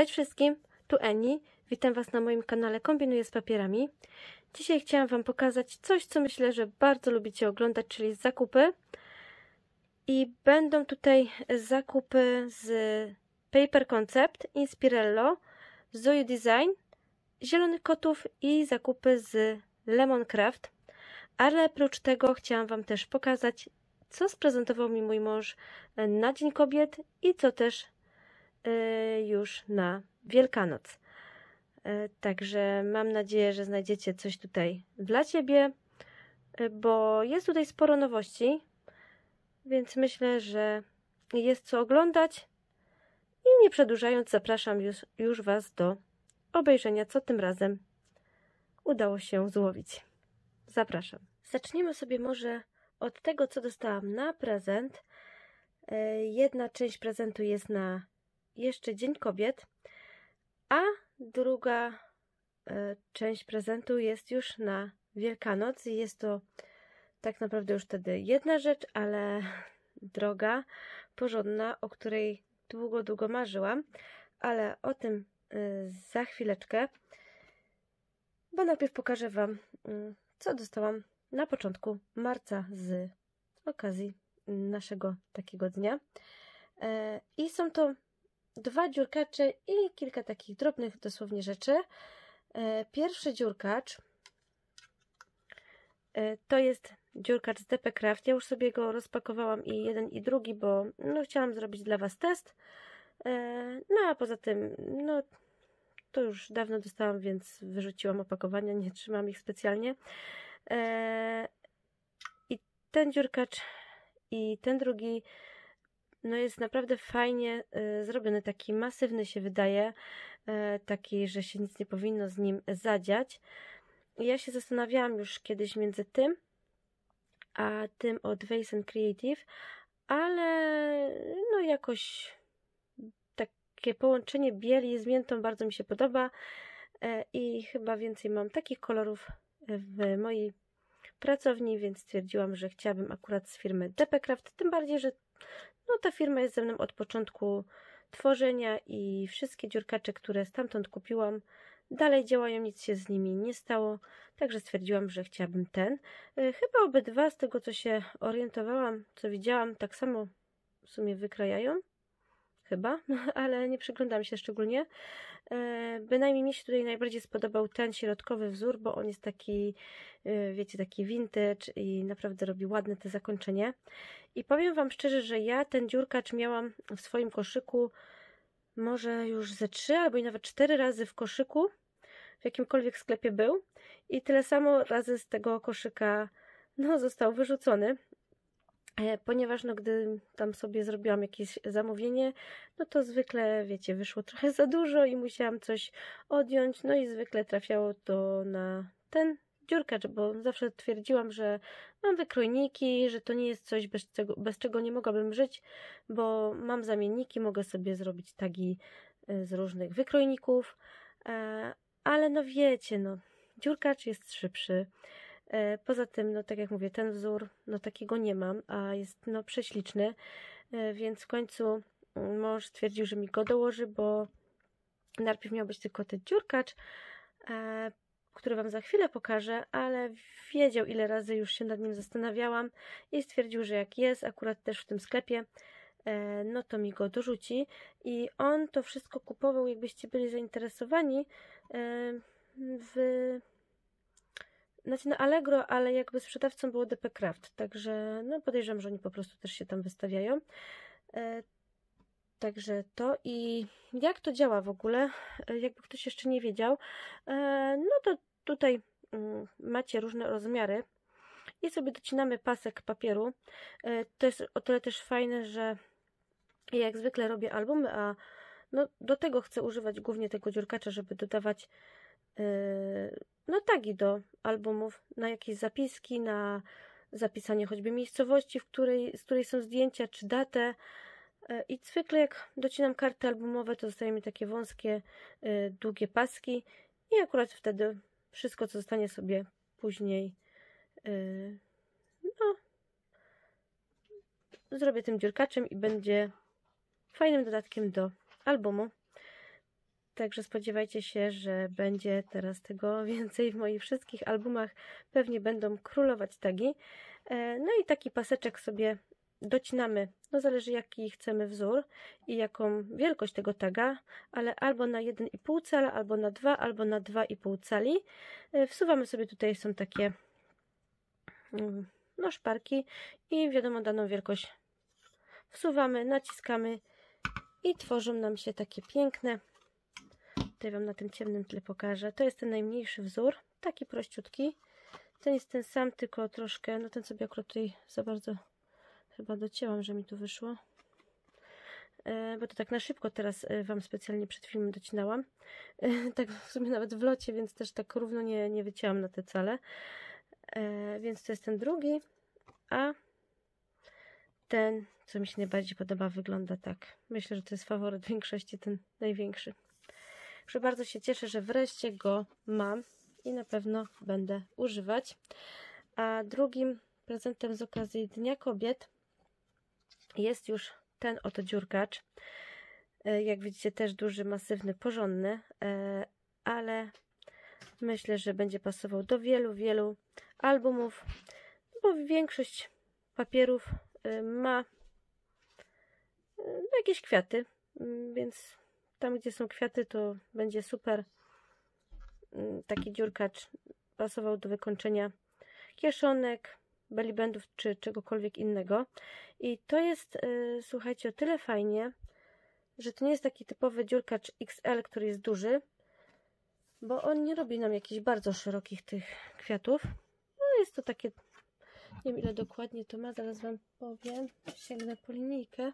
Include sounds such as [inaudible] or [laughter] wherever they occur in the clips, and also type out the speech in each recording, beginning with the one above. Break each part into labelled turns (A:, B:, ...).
A: Cześć wszystkim, tu Eni. Witam Was na moim kanale Kombinuję z papierami. Dzisiaj chciałam Wam pokazać coś, co myślę, że bardzo lubicie oglądać, czyli zakupy. I będą tutaj zakupy z Paper Concept, Inspirello, Zoe Design, Zielonych Kotów i zakupy z Lemon Craft. Ale oprócz tego chciałam Wam też pokazać, co sprezentował mi mój mąż na Dzień Kobiet i co też już na Wielkanoc. Y, także mam nadzieję, że znajdziecie coś tutaj dla Ciebie, y, bo jest tutaj sporo nowości, więc myślę, że jest co oglądać. I nie przedłużając, zapraszam już, już Was do obejrzenia, co tym razem udało się złowić. Zapraszam. Zaczniemy sobie może od tego, co dostałam na prezent. Jedna część prezentu jest na jeszcze Dzień Kobiet, a druga e, część prezentu jest już na Wielkanoc i jest to tak naprawdę już wtedy jedna rzecz, ale [laughs] droga, porządna, o której długo, długo marzyłam, ale o tym e, za chwileczkę, bo najpierw pokażę Wam, mm, co dostałam na początku marca z okazji naszego takiego dnia. E, I są to dwa dziurkacze i kilka takich drobnych dosłownie rzeczy. E, pierwszy dziurkacz e, to jest dziurkacz z DP Craft. Ja już sobie go rozpakowałam i jeden i drugi, bo no, chciałam zrobić dla Was test. E, no a poza tym, no to już dawno dostałam, więc wyrzuciłam opakowania, [laughs] nie trzymam ich specjalnie. I ten dziurkacz i ten drugi no jest naprawdę fajnie y, zrobiony, taki masywny się wydaje, y, taki, że się nic nie powinno z nim zadziać. Ja się zastanawiałam już kiedyś między tym, a tym od Vase Creative, ale no jakoś takie połączenie bieli z miętą bardzo mi się podoba y, i chyba więcej mam takich kolorów w mojej pracowni, więc stwierdziłam, że chciałabym akurat z firmy DPCraft, tym bardziej, że no ta firma jest ze mną od początku tworzenia i wszystkie dziurkacze, które stamtąd kupiłam, dalej działają, nic się z nimi nie stało, także stwierdziłam, że chciałabym ten. E, chyba obydwa, z tego co się orientowałam, co widziałam, tak samo w sumie wykrajają. Chyba, [laughs] ale nie przyglądam się szczególnie. E, bynajmniej mi się tutaj najbardziej spodobał ten środkowy wzór, bo on jest taki, e, wiecie, taki vintage i naprawdę robi ładne te zakończenie. I powiem Wam szczerze, że ja ten dziurkacz miałam w swoim koszyku może już ze trzy albo i nawet cztery razy w koszyku, w jakimkolwiek sklepie był i tyle samo razy z tego koszyka no, został wyrzucony. E, ponieważ no, gdy tam sobie zrobiłam jakieś zamówienie, no to zwykle, wiecie, wyszło trochę za dużo i musiałam coś odjąć, no i zwykle trafiało to na ten dziurkacz, bo zawsze twierdziłam, że mam wykrojniki, że to nie jest coś, bez czego, bez czego nie mogłabym żyć, bo mam zamienniki, mogę sobie zrobić tagi e, z różnych wykrojników, e, ale no wiecie, no, dziurkacz jest szybszy, poza tym, no tak jak mówię, ten wzór, no takiego nie mam, a jest no prześliczny, e, więc w końcu mm, mąż stwierdził, że mi go dołoży, bo najpierw miał być tylko ten dziurkacz, e, który Wam za chwilę pokażę, ale wiedział ile razy już się nad nim zastanawiałam i stwierdził, że jak jest akurat też w tym sklepie, no to mi go dorzuci. I on to wszystko kupował, jakbyście byli zainteresowani w znaczy na Allegro, ale jakby sprzedawcą było DP Craft, także no podejrzewam, że oni po prostu też się tam wystawiają. E, także to i jak to działa w ogóle, e, jakby ktoś jeszcze nie wiedział, e, no to tutaj mm, macie różne rozmiary i sobie docinamy pasek papieru. To jest o tyle też fajne, że jak zwykle robię albumy, a no do tego chcę używać głównie tego dziurkacza, żeby dodawać e, no tagi do albumów, na jakieś zapiski, na zapisanie choćby miejscowości, w której, z której są zdjęcia, czy datę. E, I zwykle jak docinam karty albumowe, to zostaje mi takie wąskie, e, długie paski i akurat wtedy wszystko, co zostanie sobie później, no, zrobię tym dziurkaczem i będzie fajnym dodatkiem do albumu. Także spodziewajcie się, że będzie teraz tego [laughs] więcej w moich wszystkich albumach. Pewnie będą królować tagi. E, no i taki paseczek sobie docinamy, no zależy jaki chcemy wzór i jaką wielkość tego taga, ale albo na 1,5 cala, albo na 2, albo na 2,5 cali. E, wsuwamy sobie tutaj, są takie mm, no szparki i wiadomo daną wielkość wsuwamy, naciskamy i tworzą nam się takie piękne tutaj Wam na tym ciemnym tle pokażę. To jest ten najmniejszy wzór, taki prościutki. Ten jest ten sam, tylko troszkę no ten sobie akurat tutaj za bardzo chyba docięłam, że mi tu wyszło. E, bo to tak na szybko teraz e, Wam specjalnie przed filmem docinałam. E, [laughs] tak w sumie nawet w locie, więc też tak równo nie, nie wycięłam na te cale. Więc to jest ten drugi a ten, co mi się najbardziej podoba, wygląda tak. Myślę, że to jest faworyt [laughs] większości, ten największy. Także bardzo się cieszę, że wreszcie go mam i na pewno będę używać. A drugim prezentem z okazji Dnia Kobiet jest już ten oto dziurkacz. E, jak widzicie też duży, masywny, porządny, e, ale myślę, że będzie pasował do wielu, wielu albumów, bo większość papierów y, ma jakieś kwiaty, mm, więc tam gdzie są kwiaty to będzie super. Mm, taki dziurkacz pasował do wykończenia kieszonek, belibendów czy czegokolwiek innego. I to jest y, słuchajcie o tyle fajnie że to nie jest taki typowy dziurkacz XL, który jest duży bo on nie robi nam jakichś bardzo szerokich tych kwiatów. No jest to takie nie wiem ile dokładnie to ma, zaraz Wam powiem. Sięgnę po linijkę.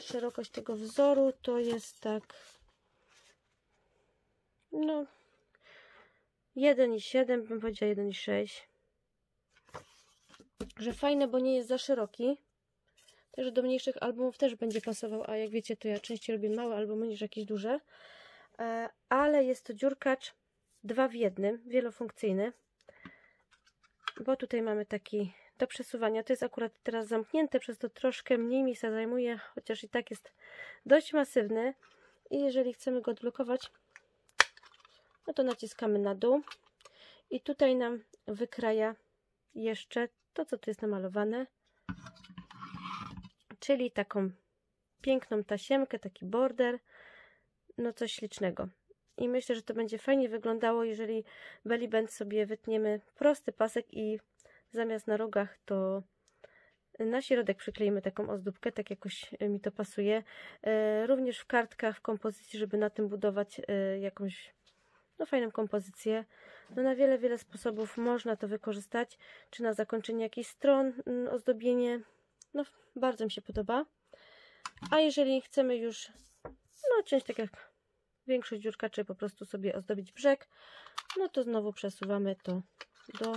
A: Szerokość tego wzoru to jest tak no 1,7 bym powiedziała 1,6 że fajne, bo nie jest za szeroki także do mniejszych albumów też będzie pasował, a jak wiecie to ja częściej robię małe albumy niż jakieś duże e, ale jest to dziurkacz dwa w jednym, wielofunkcyjny bo tutaj mamy taki do przesuwania. To jest akurat teraz zamknięte, przez to troszkę mniej miejsca zajmuje, chociaż i tak jest dość masywny. I jeżeli chcemy go odblokować, no to naciskamy na dół i tutaj nam wykraja jeszcze to, co tu jest namalowane, czyli taką piękną tasiemkę, taki border, no coś ślicznego. I myślę, że to będzie fajnie wyglądało, jeżeli belly band sobie wytniemy prosty pasek i zamiast na rogach to na środek przykleimy taką ozdóbkę, tak jakoś mi to pasuje. E, również w kartkach, w kompozycji, żeby na tym budować e, jakąś no, fajną kompozycję. No, na wiele, wiele sposobów można to wykorzystać, czy na zakończenie jakichś stron, mm, ozdobienie. No, bardzo mi się podoba. A jeżeli chcemy już, no, ciąć tak jak większość dziurkaczy, po prostu sobie ozdobić brzeg, no to znowu przesuwamy to do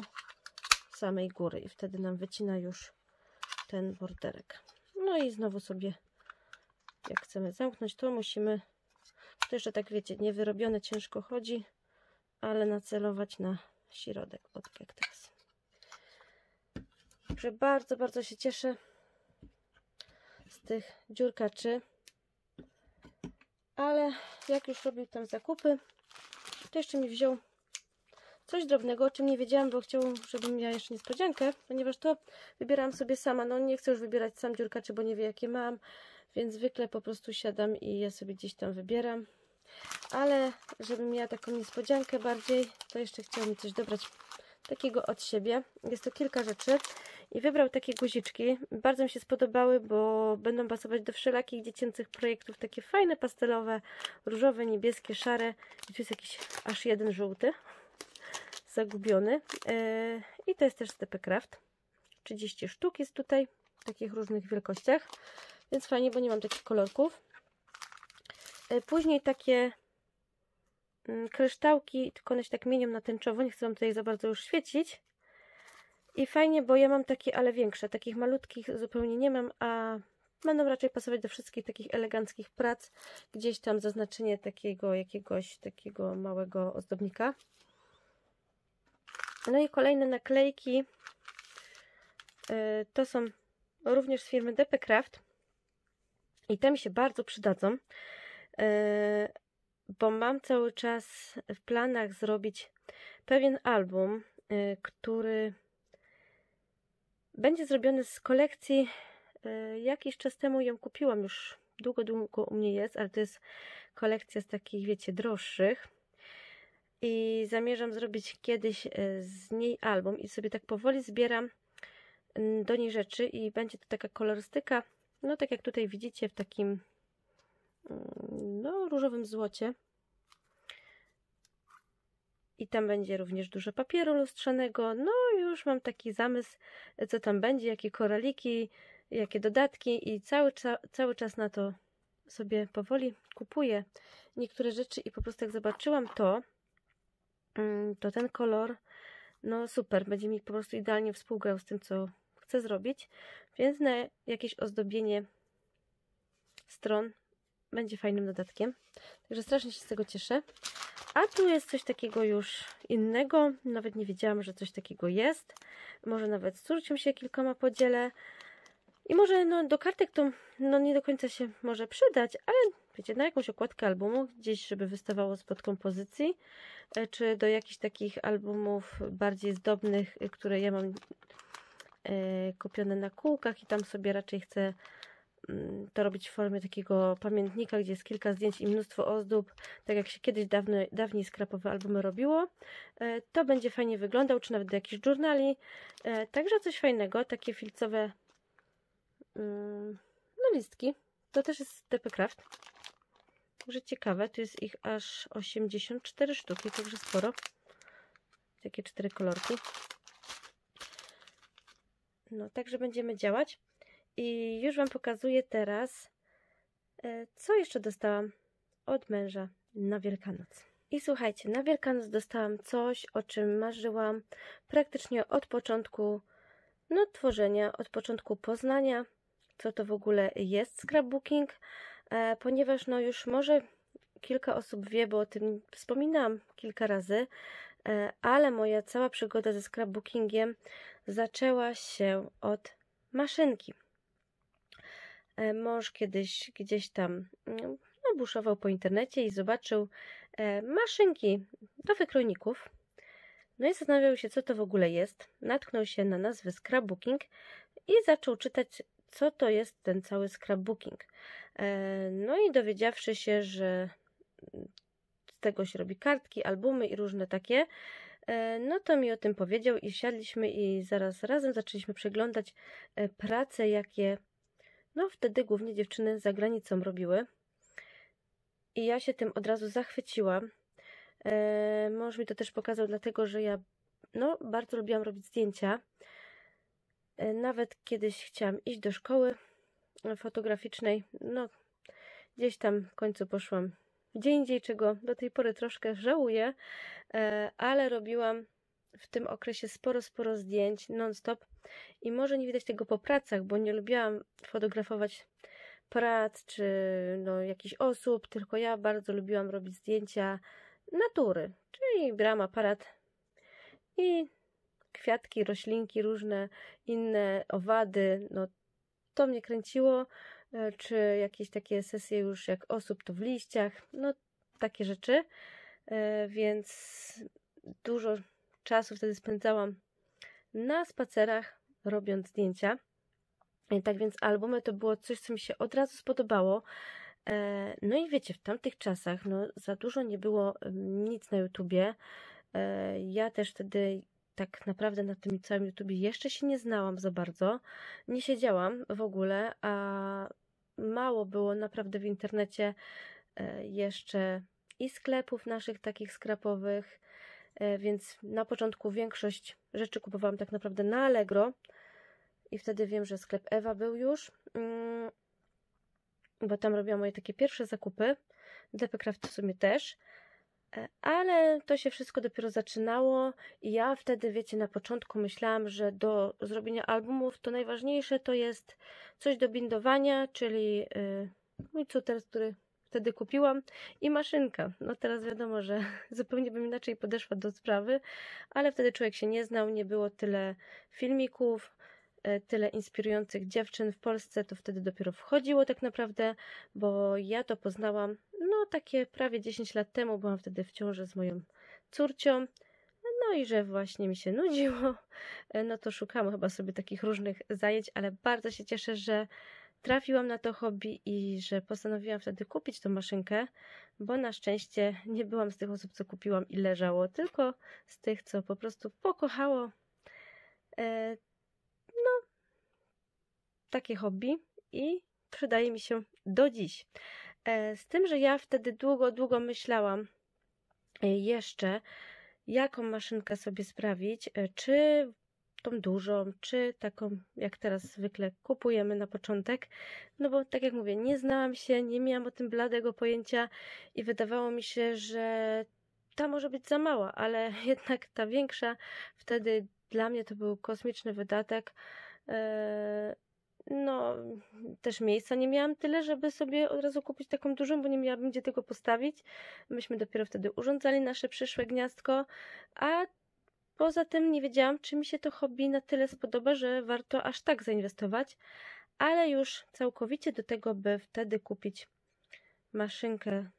A: samej góry i wtedy nam wycina już ten borderek. No i znowu sobie, jak chcemy zamknąć, to musimy, to jeszcze tak wiecie, niewyrobione ciężko chodzi, ale nacelować na środek, o tak teraz. Także bardzo, bardzo się cieszę z tych dziurkaczy, ale jak już robił tam zakupy, to jeszcze mi wziął coś drobnego, o czym nie wiedziałam, bo chciał, żebym miała jeszcze niespodziankę, ponieważ to wybieram sobie sama. No nie chcę już wybierać sam dziurkaczy, bo nie wie jakie mam, więc zwykle po prostu siadam i ja sobie gdzieś tam wybieram. Ale żebym miała taką niespodziankę bardziej, to jeszcze chciałam coś dobrać takiego od siebie. Jest to kilka rzeczy i wybrał takie guziczki. Bardzo mi się spodobały, bo będą pasować do wszelakich dziecięcych projektów. Takie fajne, pastelowe, różowe, niebieskie, szare. I tu jest jakiś aż jeden żółty zagubiony. E, I to jest też Stepe Craft. 30 sztuk jest tutaj w takich różnych wielkościach, więc fajnie, bo nie mam takich kolorków. E, później takie mm, kryształki, tylko one się tak mienią na tęczowo, nie chcę Wam tutaj za bardzo już świecić. I fajnie, bo ja mam takie, ale większe, takich malutkich zupełnie nie mam, a będą raczej pasować do wszystkich takich eleganckich prac. Gdzieś tam zaznaczenie takiego jakiegoś takiego małego ozdobnika. No i kolejne naklejki y, to są również z firmy DP Craft i te mi się bardzo przydadzą. Y, bo mam cały czas w planach zrobić pewien album, y, który będzie zrobiony z kolekcji. Y, jakiś czas temu ją kupiłam, już długo, długo u mnie jest, ale to jest kolekcja z takich, wiecie, droższych. I zamierzam zrobić kiedyś y, z niej album i sobie tak powoli zbieram do niej rzeczy i będzie to taka kolorystyka, no tak jak tutaj widzicie w takim mm, no różowym złocie i tam będzie również dużo papieru lustrzanego. No już mam taki zamysł, co tam będzie, jakie koraliki, jakie dodatki i cały, cały czas na to sobie powoli kupuję niektóre rzeczy i po prostu jak zobaczyłam to, mm, to ten kolor, no super, będzie mi po prostu idealnie współgrał z tym, co chcę zrobić, więc na jakieś ozdobienie stron będzie fajnym dodatkiem. Także strasznie się z tego cieszę. A tu jest coś takiego już innego. Nawet nie wiedziałam, że coś takiego jest. Może nawet z córcią się kilkoma podzielę. I może no, do kartek to no, nie do końca się może przydać, ale wiecie, na jakąś okładkę albumu, gdzieś, żeby wystawało spod kompozycji, e, czy do jakichś takich albumów bardziej zdobnych, e, które ja mam e, kupione na kółkach i tam sobie raczej chcę to robić w formie takiego pamiętnika, gdzie jest kilka zdjęć i mnóstwo ozdób, tak jak się kiedyś dawno, dawniej skrapowe albumy robiło. E, to będzie fajnie wyglądał, czy nawet do jakichś journali. E, także coś fajnego, takie filcowe mm, no listki. To też jest DP Craft. Także ciekawe, tu jest ich aż 84 sztuki, także sporo. Takie cztery kolorki. No, także będziemy działać. I już Wam pokazuję teraz, e, co jeszcze dostałam od męża na Wielkanoc. I słuchajcie, na Wielkanoc dostałam coś, o czym marzyłam praktycznie od początku no, tworzenia, od początku poznania, co to w ogóle jest scrapbooking, e, ponieważ no już może kilka osób wie, bo o tym wspominałam kilka razy, e, ale moja cała przygoda ze scrapbookingiem zaczęła się od maszynki. E, mąż kiedyś gdzieś tam mm, no, buszował po internecie i zobaczył e, maszynki do wykrojników. No i zastanawiał się, co to w ogóle jest. Natknął się na nazwę scrapbooking i zaczął czytać, co to jest ten cały scrapbooking. E, no i dowiedziawszy się, że z tego się robi kartki, albumy i różne takie, no to mi o tym powiedział i siadliśmy i zaraz razem zaczęliśmy przeglądać prace, jakie no wtedy głównie dziewczyny za granicą robiły. I ja się tym od razu zachwyciłam. E, mąż mi to też pokazał, dlatego że ja no, bardzo lubiłam robić zdjęcia. E, nawet kiedyś chciałam iść do szkoły fotograficznej. No, gdzieś tam w końcu poszłam gdzie indziej, czego do tej pory troszkę żałuję, e, ale robiłam w tym okresie sporo, sporo zdjęć non-stop i może nie widać tego po pracach, bo nie lubiłam fotografować prac czy no, jakichś osób, tylko ja bardzo lubiłam robić zdjęcia natury, czyli brałam aparat i kwiatki, roślinki, różne inne owady, no to mnie kręciło, e, czy jakieś takie sesje już jak osób to w liściach, no takie rzeczy, e, więc dużo czasu wtedy spędzałam na spacerach, robiąc zdjęcia. Tak więc albumy to było coś, co mi się od razu spodobało. E, no i wiecie, w tamtych czasach no, za dużo nie było nic na YouTubie. E, ja też wtedy tak naprawdę na tym całym YouTubie jeszcze się nie znałam za bardzo. Nie siedziałam w ogóle, a mało było naprawdę w internecie e, jeszcze i sklepów naszych takich skrapowych, E, więc na początku większość rzeczy kupowałam tak naprawdę na Allegro i wtedy wiem, że sklep Ewa był już, mm, bo tam robiłam moje takie pierwsze zakupy, DPCraft w sumie też, e, ale to się wszystko dopiero zaczynało i ja wtedy, wiecie, na początku myślałam, że do zrobienia albumów to najważniejsze to jest coś do bindowania, czyli y, mój cuter, który wtedy kupiłam i maszynka. No teraz wiadomo, że [laughs] zupełnie bym inaczej podeszła do sprawy, ale wtedy człowiek się nie znał, nie było tyle filmików, e, tyle inspirujących dziewczyn w Polsce, to wtedy dopiero wchodziło tak naprawdę, bo ja to poznałam, no takie prawie 10 lat temu byłam wtedy w ciąży z moją córcią. No i że właśnie mi się nudziło, no to szukałam chyba sobie takich różnych zajęć, ale bardzo się cieszę, że trafiłam na to hobby i że postanowiłam wtedy kupić tą maszynkę, bo na szczęście nie byłam z tych osób, co kupiłam i leżało, tylko z tych, co po prostu pokochało e, no takie hobby i przydaje mi się do dziś. E, z tym, że ja wtedy długo, długo myślałam e, jeszcze, jaką maszynkę sobie sprawić, czy tą dużą, czy taką, jak teraz zwykle kupujemy na początek. No bo tak jak mówię, nie znałam się, nie miałam o tym bladego pojęcia i wydawało mi się, że ta może być za mała, ale [laughs] jednak ta większa wtedy dla mnie to był kosmiczny wydatek. No, też miejsca nie miałam tyle, żeby sobie od razu kupić taką dużą, bo nie miałabym gdzie tego postawić. Myśmy dopiero wtedy urządzali nasze przyszłe gniazdko, a poza tym nie wiedziałam, czy mi się to hobby na tyle spodoba, że warto aż tak zainwestować, ale już całkowicie do tego, by wtedy kupić maszynkę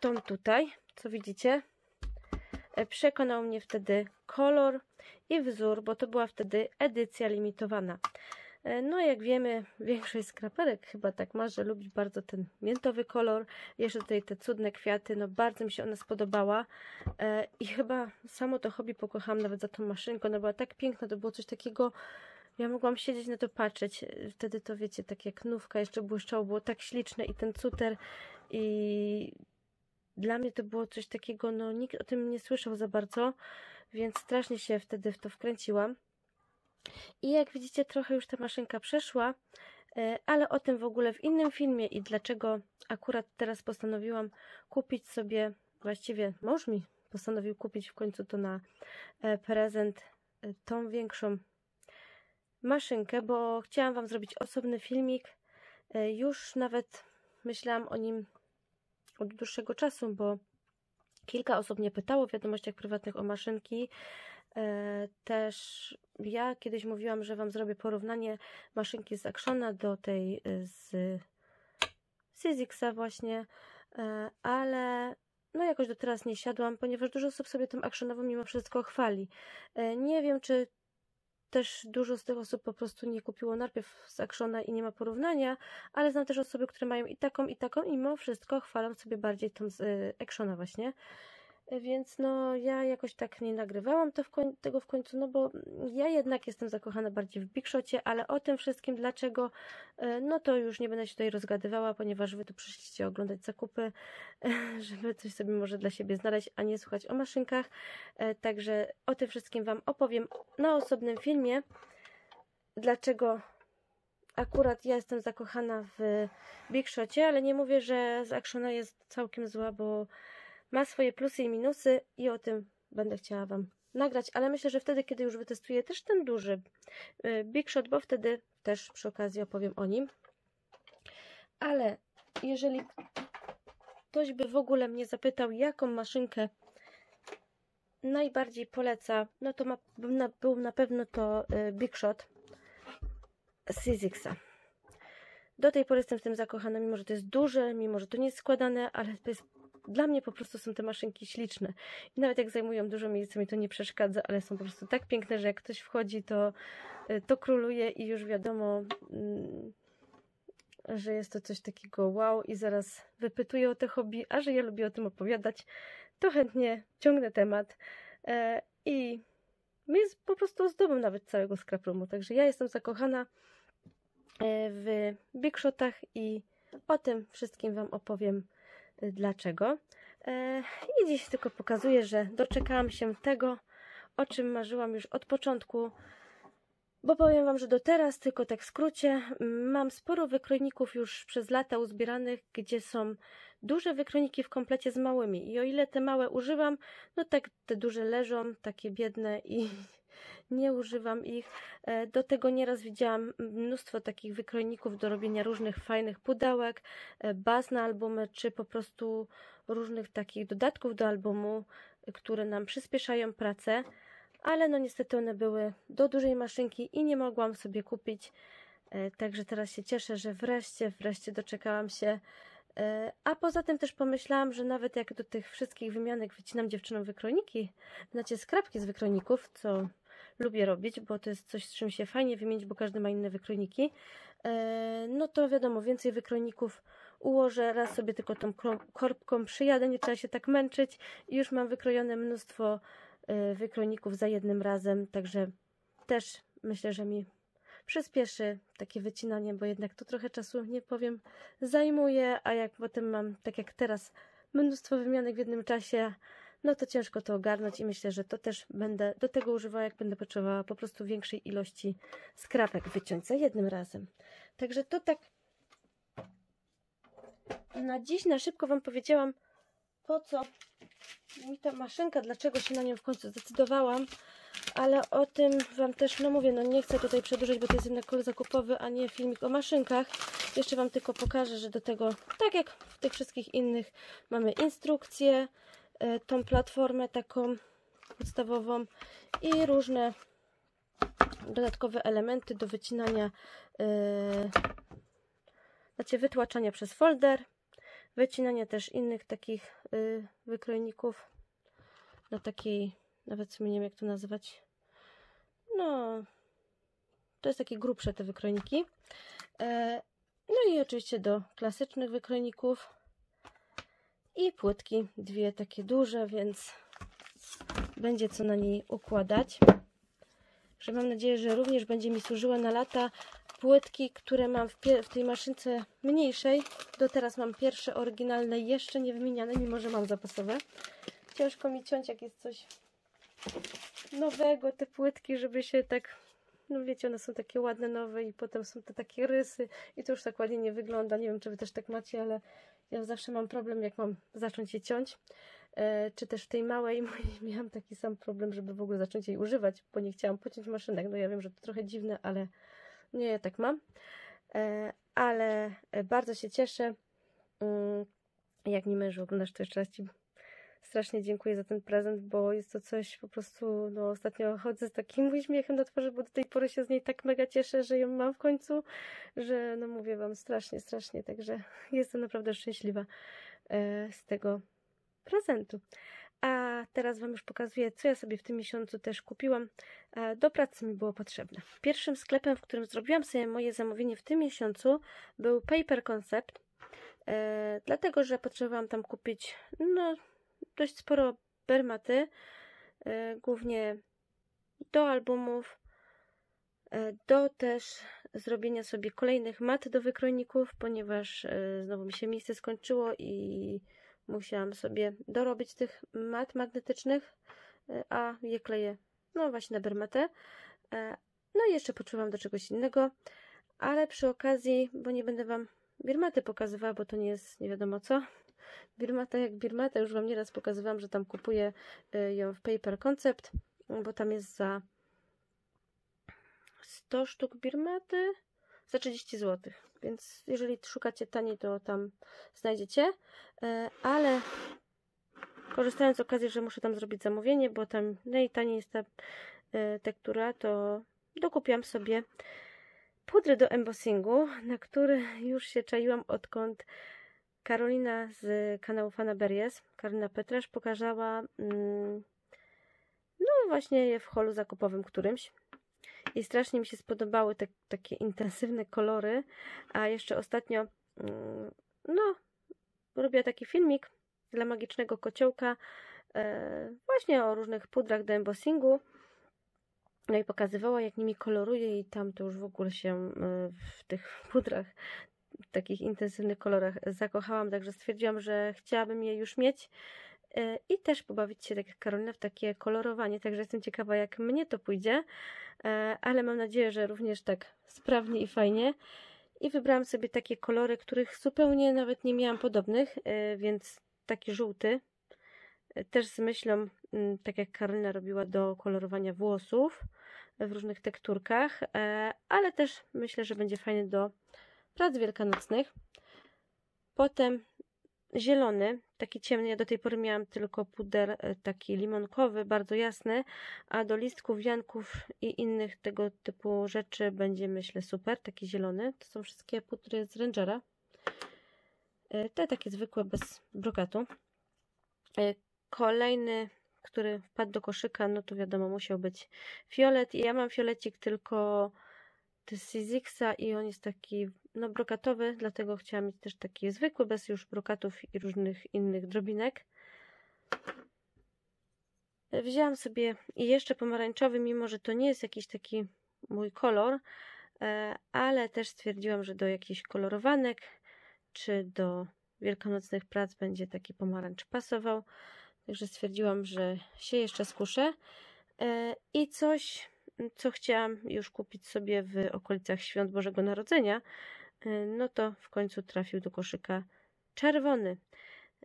A: tą tutaj, co widzicie, e, przekonał mnie wtedy kolor i wzór, bo to była wtedy edycja limitowana. E, no, jak wiemy, [laughs] większość skraperek chyba tak ma, że lubi bardzo ten miętowy kolor. Jeszcze tutaj te cudne kwiaty, no bardzo mi się ona spodobała. E, I chyba samo to hobby pokochałam nawet za tą maszynkę. Ona była tak piękna, to było coś takiego... Ja mogłam siedzieć na to patrzeć. Wtedy to wiecie, tak jak nówka jeszcze błyszczało, było tak śliczne i ten cuter i dla mnie to było coś takiego, no nikt o tym nie słyszał za bardzo, więc strasznie się wtedy w to wkręciłam. I jak widzicie, trochę już ta maszynka przeszła, e, ale o tym w ogóle w innym filmie i dlaczego akurat teraz postanowiłam kupić sobie, właściwie mąż mi postanowił kupić w końcu to na e, prezent e, tą większą maszynkę, bo chciałam Wam zrobić osobny filmik. Już nawet myślałam o nim od dłuższego czasu, bo kilka osób mnie pytało w wiadomościach prywatnych o maszynki. Też ja kiedyś mówiłam, że Wam zrobię porównanie maszynki z Actiona do tej y, z Syzixa właśnie, e, ale no jakoś do teraz nie siadłam, ponieważ dużo osób sobie tą Actionową mimo wszystko chwali. E, nie wiem, czy też dużo z tych osób po prostu nie kupiło najpierw z Actiona i nie ma porównania, ale znam też osoby, które mają i taką, i taką i mimo wszystko chwalą sobie bardziej tą z Actiona właśnie. Więc no ja jakoś tak nie nagrywałam to w koń, tego w końcu, no bo ja jednak jestem zakochana bardziej w Big Shocie, ale o tym wszystkim dlaczego, e, no to już nie będę się tutaj rozgadywała, ponieważ wy tu przyszliście oglądać zakupy, żeby coś sobie może dla siebie znaleźć, a nie słuchać o maszynkach. E, także o tym wszystkim wam opowiem na osobnym filmie. Dlaczego akurat ja jestem zakochana w Big Shocie, ale nie mówię, że z Actiona jest całkiem zła, bo ma swoje plusy i minusy i o tym będę chciała Wam nagrać, ale myślę, że wtedy, kiedy już wytestuję też ten duży y, Big Shot, bo wtedy też przy okazji opowiem o nim. Ale jeżeli ktoś by w ogóle mnie zapytał, jaką maszynkę najbardziej poleca, no to ma, był na pewno to y, Big Shot Syzixa. Do tej pory jestem w tym zakochana, mimo że to jest duże, mimo że to nie jest składane, ale to jest dla mnie po prostu są te maszynki śliczne. I nawet jak zajmują dużo miejsca, mi to nie przeszkadza, ale są po prostu tak piękne, że jak ktoś wchodzi, to, y, to króluje i już wiadomo, mm, że jest to coś takiego wow i zaraz wypytuję o te hobby, a że ja lubię o tym opowiadać, to chętnie ciągnę temat e, i jest po prostu ozdobą nawet całego scraproomu, także ja jestem zakochana e, w big shotach i o tym wszystkim Wam opowiem dlaczego. E, I dziś tylko pokazuję, że doczekałam się tego, o czym marzyłam już od początku, bo powiem Wam, że do teraz, tylko tak w skrócie, mam sporo wykrojników już przez lata uzbieranych, gdzie są duże wykrojniki w komplecie z małymi. I o ile te małe używam, no tak te duże leżą, takie biedne i nie używam ich. E, do tego nieraz widziałam mnóstwo takich wykrojników do robienia różnych fajnych pudełek, e, baz na albumy, czy po prostu różnych takich dodatków do albumu, które nam przyspieszają pracę, ale no niestety one były do dużej maszynki i nie mogłam sobie kupić. E, także teraz się cieszę, że wreszcie, wreszcie doczekałam się a poza tym też pomyślałam, że nawet jak do tych wszystkich wymianek wycinam dziewczynom wykrojniki, znacie skrapki z wykrojników, co lubię robić, bo to jest coś, z czym się fajnie wymienić, bo każdy ma inne wykrojniki, e, no to wiadomo, więcej wykrojników ułożę, raz sobie tylko tą korbką przyjadę, nie trzeba się tak męczyć. I już mam wykrojone mnóstwo e, wykrojników za jednym razem, także też myślę, że mi przyspieszy takie wycinanie, bo jednak to trochę czasu, nie powiem, zajmuje, a jak potem mam, tak jak teraz, mnóstwo wymianek w jednym czasie, no to ciężko to ogarnąć i myślę, że to też będę do tego używała, jak będę potrzebowała po prostu większej ilości skrapek wyciąć za jednym razem. Także to tak na dziś na szybko Wam powiedziałam, po co mi ta maszynka, dlaczego się na nią w końcu zdecydowałam, ale o tym Wam też, no mówię, no nie chcę tutaj przedłużać, bo to jest jednak kol zakupowy, a nie filmik o maszynkach. Jeszcze Wam tylko pokażę, że do tego, tak jak w tych wszystkich innych, mamy instrukcję, tą platformę taką podstawową i różne dodatkowe elementy do wycinania, yy, znaczy wytłaczania przez folder, wycinania też innych takich yy, wykrojników na takiej nawet nie wiem jak to nazywać. No, to jest takie grubsze te wykrojniki. E, no i oczywiście do klasycznych wykrojników. I płytki, dwie takie duże, więc będzie co na niej układać. Że mam nadzieję, że również będzie mi służyła na lata płytki, które mam w, w, tej maszynce mniejszej. Do teraz mam pierwsze oryginalne, jeszcze nie wymieniane, mimo że mam zapasowe. Ciężko mi ciąć, jak jest coś nowego, te płytki, żeby się tak, no wiecie, one są takie ładne, nowe i potem są te takie rysy i to już tak ładnie nie wygląda. Nie wiem, czy wy też tak macie, ale ja zawsze mam problem, jak mam zacząć je ciąć. E, czy też w tej małej [laughs] miałam taki sam problem, żeby w ogóle zacząć jej używać, bo nie chciałam pociąć maszynek. No ja wiem, że to trochę dziwne, ale nie, ja tak mam. E, ale bardzo się cieszę. Mm, jak nie mężu oglądasz, to jeszcze raz Ci strasznie dziękuję za ten prezent, bo jest to coś po prostu, no ostatnio chodzę z takim uśmiechem na twarzy, bo do tej pory się z niej tak mega cieszę, że ją mam w końcu, że no mówię Wam strasznie, strasznie, także [laughs] jestem naprawdę szczęśliwa e, z tego prezentu. A teraz Wam już pokazuję, co ja sobie w tym miesiącu też kupiłam. E, do pracy mi było potrzebne. Pierwszym sklepem, w którym zrobiłam sobie moje zamówienie w tym miesiącu był Paper Concept, e, dlatego, że potrzebowałam tam kupić no, dość sporo bermaty, e, głównie do albumów, e, do też zrobienia sobie kolejnych mat do wykrojników, ponieważ e, znowu mi się miejsce skończyło i musiałam sobie dorobić tych mat magnetycznych, a je kleję no właśnie na bermatę. No i jeszcze poczułam do czegoś innego, ale przy okazji, bo nie będę Wam birmaty pokazywała, bo to nie jest nie wiadomo co, Birmata jak Birmata, już Wam nieraz pokazywałam, że tam kupuję y, ją w Paper Concept, bo tam jest za 100 sztuk Birmaty za 30 zł. Więc jeżeli szukacie taniej, to tam znajdziecie. Y, ale korzystając z okazji, że muszę tam zrobić zamówienie, bo tam najtaniej jest ta y, tektura, to dokupiłam sobie pudry do embossingu, na który już się czaiłam odkąd Karolina z kanału Fanaberies, Karolina Petrasz, pokazała mm, no właśnie je w holu zakupowym którymś. I strasznie mi się spodobały te takie intensywne kolory. A jeszcze ostatnio mm, no robię taki filmik dla magicznego kociołka e, właśnie o różnych pudrach do embossingu. No i pokazywała, jak nimi koloruje i tam to już w ogóle się e, w tych [laughs] pudrach takich intensywnych kolorach zakochałam, także stwierdziłam, że chciałabym je już mieć e, i też pobawić się, tak jak Karolina, w takie kolorowanie, także jestem ciekawa, jak mnie to pójdzie, e, ale mam nadzieję, że również tak sprawnie i fajnie. I wybrałam sobie takie kolory, których zupełnie nawet nie miałam podobnych, e, więc taki żółty, też z myślą, mm, tak jak Karolina robiła do kolorowania włosów w różnych tekturkach, ale też myślę, że będzie fajny do prac wielkanocnych. Potem zielony, taki ciemny. Ja do tej pory miałam tylko puder e, taki limonkowy, bardzo jasny, a do listków, wianków i innych tego typu rzeczy będzie myślę super, taki zielony. To są wszystkie pudry z Rangera. te takie zwykłe bez brokatu. Kolejny, który wpadł do koszyka, no to wiadomo, musiał być fiolet. I ja mam fiolecik tylko z Sizixa i on jest taki no brokatowy, dlatego chciałam mieć też taki zwykły, bez już brokatów i różnych innych drobinek. Wzięłam sobie i jeszcze pomarańczowy, mimo że to nie jest jakiś taki mój kolor, e, ale też stwierdziłam, że do jakichś kolorowanek czy do wielkanocnych prac będzie taki pomarańcz pasował. Także stwierdziłam, że się jeszcze skuszę. E, I coś, co chciałam już kupić sobie w okolicach Świąt Bożego Narodzenia, no to w końcu trafił do koszyka czerwony.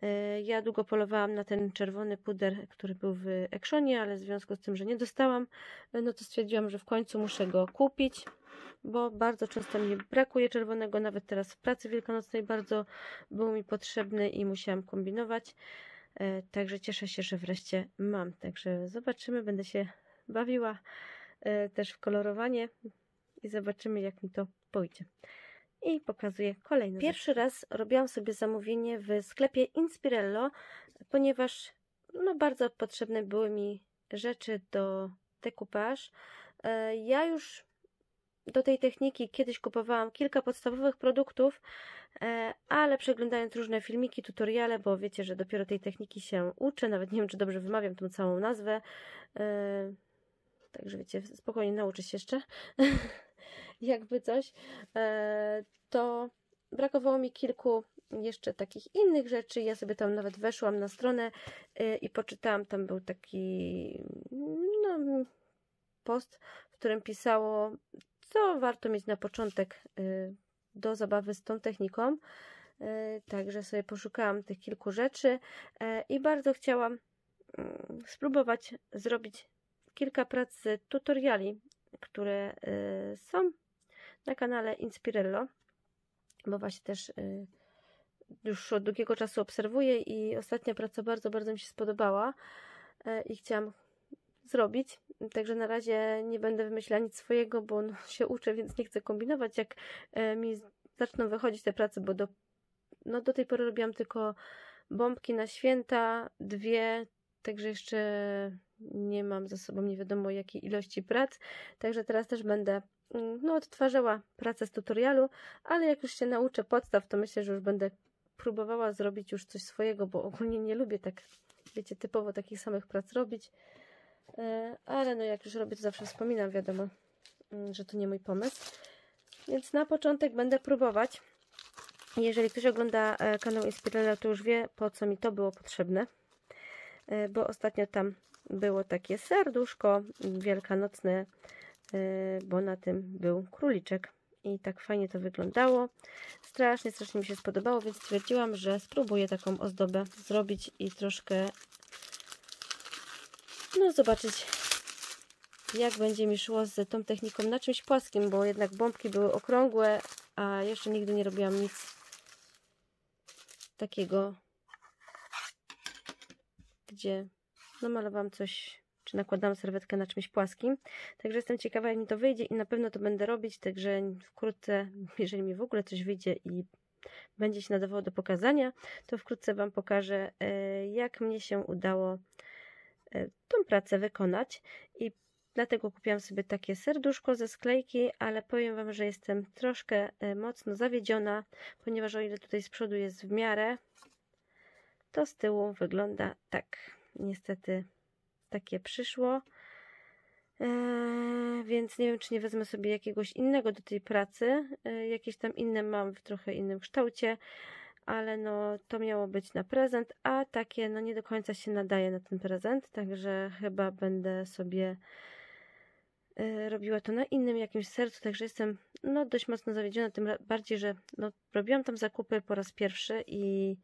A: E, ja długo polowałam na ten czerwony puder, który był w Actionie, ale w związku z tym, że nie dostałam, no to stwierdziłam, że w końcu muszę go kupić, bo bardzo często mi brakuje czerwonego, nawet teraz w pracy wielkanocnej bardzo był mi potrzebny i musiałam kombinować. E, także cieszę się, że wreszcie mam. Także zobaczymy, będę się bawiła e, też w kolorowanie i zobaczymy, jak mi to pójdzie. I pokazuję kolejny. Pierwszy raz robiłam sobie zamówienie w sklepie Inspirello, ponieważ no, bardzo potrzebne były mi rzeczy do decoupage. E, ja już do tej techniki kiedyś kupowałam kilka podstawowych produktów, e, ale przeglądając różne filmiki, tutoriale, bo wiecie, że dopiero tej techniki się uczę, nawet nie wiem, czy dobrze wymawiam tą całą nazwę. E, także wiecie, spokojnie nauczę się jeszcze. [laughs] Jakby coś. E, to brakowało mi kilku jeszcze takich innych rzeczy. Ja sobie tam nawet weszłam na stronę i poczytałam. Tam był taki no, post, w którym pisało, co warto mieć na początek y, do zabawy z tą techniką. Także sobie poszukałam tych kilku rzeczy e, i bardzo chciałam mm, spróbować zrobić kilka prac tutoriali, które są na kanale Inspirello, bo właśnie też już od długiego czasu obserwuję i ostatnia praca bardzo, bardzo mi się spodobała e, i chciałam zrobić. Także na razie nie będę wymyślała nic swojego, bo no, [laughs] się uczę, więc nie chcę kombinować. Jak e, mi zaczną wychodzić te prace, bo do, no, do tej pory robiłam tylko bombki na święta, dwie, także jeszcze nie mam za sobą nie wiadomo jakiej ilości prac. Także teraz też będę no, odtwarzała pracę z tutorialu, ale jak już się nauczę podstaw, to myślę, że już będę próbowała zrobić już coś swojego, bo ogólnie nie lubię tak, wiecie, typowo takich samych prac robić. E, ale no jak już robię, to zawsze wspominam, wiadomo, mm, że to nie mój pomysł. Więc na początek będę próbować. Jeżeli ktoś ogląda e, kanał Inspirella, to już wie, po co mi to było potrzebne. E, bo ostatnio tam było takie serduszko wielkanocne, bo na tym był króliczek. I tak fajnie to wyglądało. Strasznie, strasznie mi się spodobało, więc stwierdziłam, że spróbuję taką ozdobę zrobić i troszkę no zobaczyć jak będzie mi szło z tą techniką na czymś płaskim, bo jednak bombki były okrągłe, a jeszcze nigdy nie robiłam nic takiego, gdzie namalowałam coś, czy nakładałam serwetkę na czymś płaskim. Także jestem ciekawa, jak mi to wyjdzie i na pewno to będę robić, także wkrótce, jeżeli mi w ogóle coś wyjdzie i będzie się nadawało do pokazania, to wkrótce Wam pokażę, e, jak mnie się udało E, tą pracę wykonać i dlatego kupiłam sobie takie serduszko ze sklejki, ale powiem Wam, że jestem troszkę e, mocno zawiedziona, ponieważ o ile tutaj z przodu jest w miarę, to z tyłu wygląda tak. Niestety takie przyszło. Eee, więc nie wiem, czy nie wezmę sobie jakiegoś innego do tej pracy. Eee, jakieś tam inne mam w trochę innym kształcie, ale no to miało być na prezent, a takie no nie do końca się nadaje na ten prezent, także chyba będę sobie y, robiła to na innym jakimś sercu, także jestem no dość mocno zawiedziona, tym bardziej, że no robiłam tam zakupy po raz pierwszy i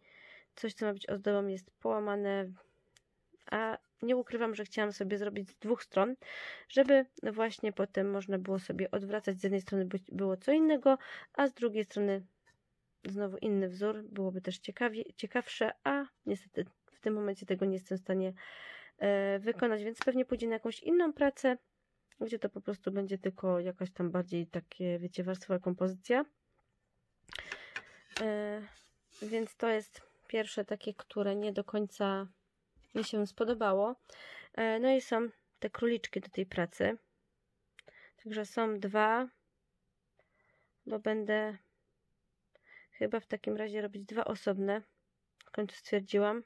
A: coś, co ma być ozdobą jest połamane, a nie ukrywam, że chciałam sobie zrobić z dwóch stron, żeby właśnie potem można było sobie odwracać, z jednej strony było co innego, a z drugiej strony znowu inny wzór, byłoby też ciekawie, ciekawsze, a niestety w tym momencie tego nie jestem w stanie e, wykonać, więc pewnie pójdzie na jakąś inną pracę, gdzie to po prostu będzie tylko jakaś tam bardziej takie, wiecie, warstwowa kompozycja. E, więc to jest pierwsze takie, które nie do końca mi się spodobało. E, no i są te króliczki do tej pracy. Także są dwa, bo będę chyba w takim razie robić dwa osobne. W końcu stwierdziłam,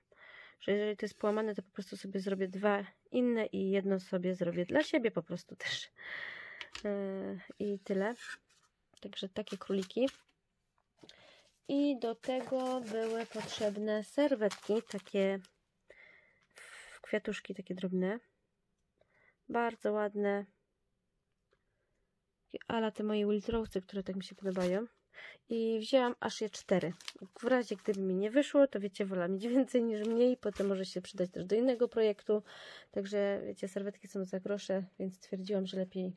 A: że jeżeli to jest połamane, to po prostu sobie zrobię dwa inne i jedno sobie zrobię dla siebie po prostu też. Yy, I tyle. Także takie króliki. I do tego były potrzebne serwetki, takie kwiatuszki, takie drobne. Bardzo ładne. Ala te moje Rose, które tak mi się podobają. I wzięłam aż je cztery. W razie gdyby mi nie wyszło, to wiecie, wolę mieć więcej niż mniej. Potem może się przydać też do innego projektu. Także wiecie, serwetki są za grosze, więc stwierdziłam, że lepiej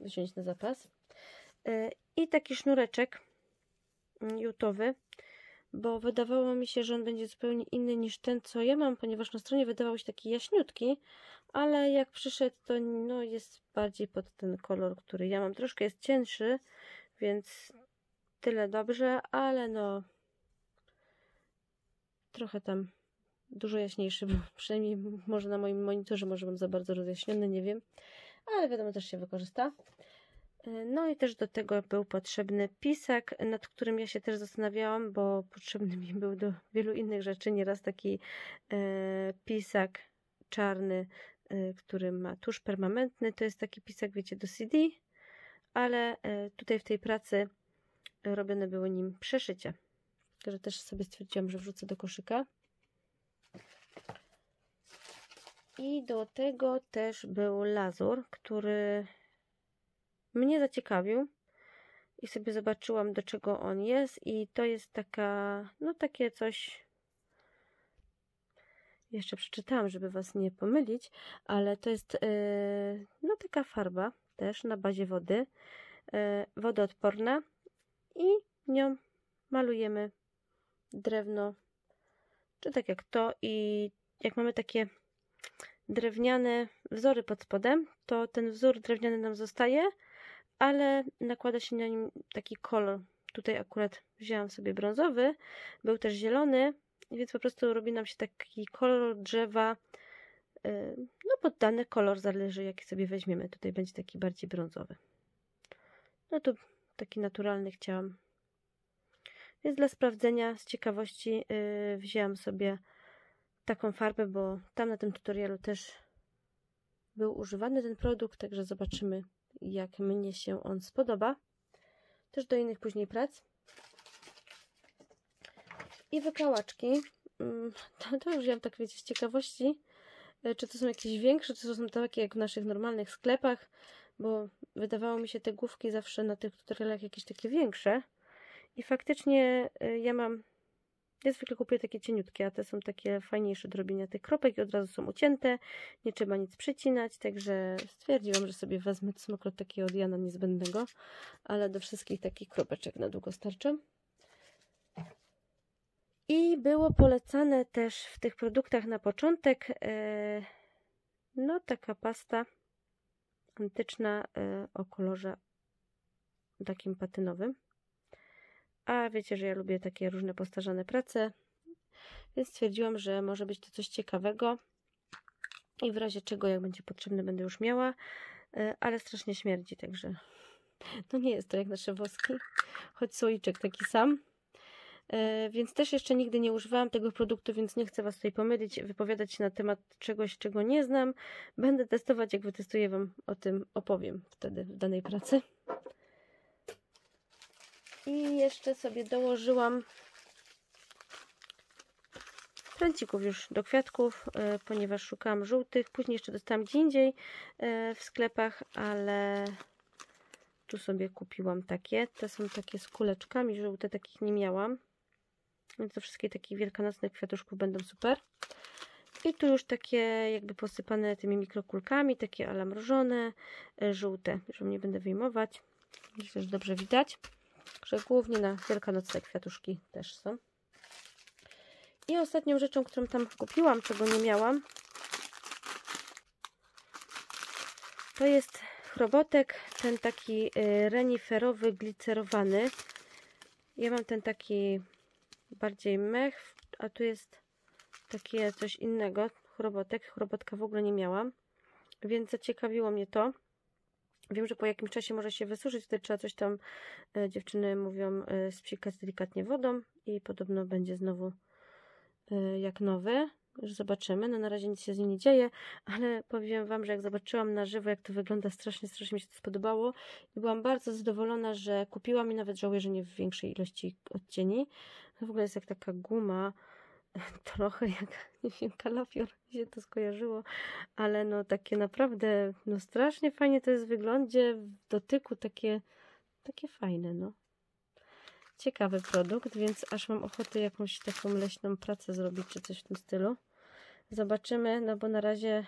A: wziąć na zapas. E, I taki sznureczek jutowy, bo wydawało mi się, że on będzie zupełnie inny niż ten, co ja mam, ponieważ na stronie wydawał się taki jaśniutki, ale jak przyszedł, to no, jest bardziej pod ten kolor, który ja mam. Troszkę jest cięższy, więc tyle dobrze, ale no trochę tam dużo jaśniejszy, bo [laughs] przynajmniej może na moim monitorze może mam za bardzo rozjaśniony, nie wiem, ale wiadomo też się wykorzysta. No i też do tego był potrzebny pisak, nad którym ja się też zastanawiałam, bo potrzebny mi był do wielu innych rzeczy. Nieraz taki e, pisak czarny, e, który ma tusz permanentny, to jest taki pisak, wiecie, do CD, ale e, tutaj w tej pracy robione było nim przeszycie. Także też sobie stwierdziłam, że wrzucę do koszyka. I do tego też był lazur, który mnie zaciekawił i sobie zobaczyłam, do czego on jest. I to jest taka, no takie coś. Jeszcze przeczytałam, żeby Was nie pomylić, ale to jest yy, no taka farba też na bazie wody, yy, wodoodporna i nią malujemy drewno, czy tak jak to i jak mamy takie drewniane wzory pod spodem, to ten wzór drewniany nam zostaje, ale nakłada się na nim taki kolor. Tutaj akurat wzięłam sobie brązowy, był też zielony, więc po prostu robi nam się taki kolor drzewa, y, no pod dany kolor, zależy jaki sobie weźmiemy. Tutaj będzie taki bardziej brązowy. No tu taki naturalny chciałam. Więc dla sprawdzenia, z ciekawości yy, wzięłam sobie taką farbę, bo tam na tym tutorialu też był używany ten produkt, także zobaczymy jak mnie się on spodoba. Też do innych później prac. I wykałaczki. Mm, to, to już wziąłem tak wiecie z ciekawości, e, czy to są jakieś większe, czy to są takie jak w naszych normalnych sklepach, bo wydawało mi się te główki zawsze na tych tutorialach jakieś takie większe. I faktycznie e, ja mam ja zwykle kupuję takie cieniutkie, a te są takie fajniejsze do robienia tych kropek i od razu są ucięte. Nie trzeba nic przycinać, także stwierdziłam, że sobie wezmę smokrot takiego od Jana niezbędnego, ale do wszystkich takich kropeczek na długo starczą. I było polecane też w tych produktach na początek e, no taka pasta antyczna e, o kolorze takim patynowym. A wiecie, że ja lubię takie różne postarzane prace, więc stwierdziłam, że może być to coś ciekawego i w razie czego, jak będzie potrzebne, będę już miała, e, ale strasznie śmierdzi, także [laughs] no nie jest to jak nasze woski, choć słoiczek taki sam. E, więc też jeszcze nigdy nie używałam tego produktu, więc nie chcę Was tutaj pomylić, wypowiadać się na temat czegoś, czego nie znam. Będę testować, jak wytestuję Wam o tym opowiem wtedy w danej pracy. I jeszcze sobie dołożyłam pręcików już do kwiatków, e, ponieważ szukałam żółtych. Później jeszcze dostałam gdzie indziej e, w sklepach, ale tu sobie kupiłam takie. Te są takie z kuleczkami żółte, takich nie miałam. Więc to wszystkie takie wielkanocne kwiatuszków będą super. I tu już takie jakby posypane tymi mikrokulkami, takie alamrożone, e, żółte. Już nie będę wyjmować. Myślę, że dobrze widać że głównie na wielkanocne kwiatuszki też są. I ostatnią rzeczą, którą tam kupiłam, czego nie miałam, to jest chrobotek, ten taki y, reniferowy, glicerowany. Ja mam ten taki bardziej mech, a tu jest takie coś innego, chrobotek. Chrobotka w ogóle nie miałam, więc zaciekawiło mnie to. Wiem, że po jakimś czasie może się wysuszyć, wtedy trzeba coś tam, e, dziewczyny mówią, e, spsikać delikatnie wodą i podobno będzie znowu e, jak nowy. Już zobaczymy. No na razie nic się z nim nie dzieje, ale powiem Wam, że jak zobaczyłam na żywo, jak to wygląda, strasznie, strasznie mi się to spodobało. I byłam bardzo zadowolona, że kupiłam i nawet żałuję, że nie w większej ilości odcieni. No w ogóle jest jak taka guma, [laughs] trochę jak, [laughs] nie wiem, kalafior się to skojarzyło, ale no takie naprawdę, no strasznie fajnie to jest w wyglądzie, w dotyku takie, takie fajne, no. Ciekawy produkt, więc aż mam ochotę jakąś taką leśną pracę zrobić, czy coś w tym stylu. Zobaczymy, no bo na razie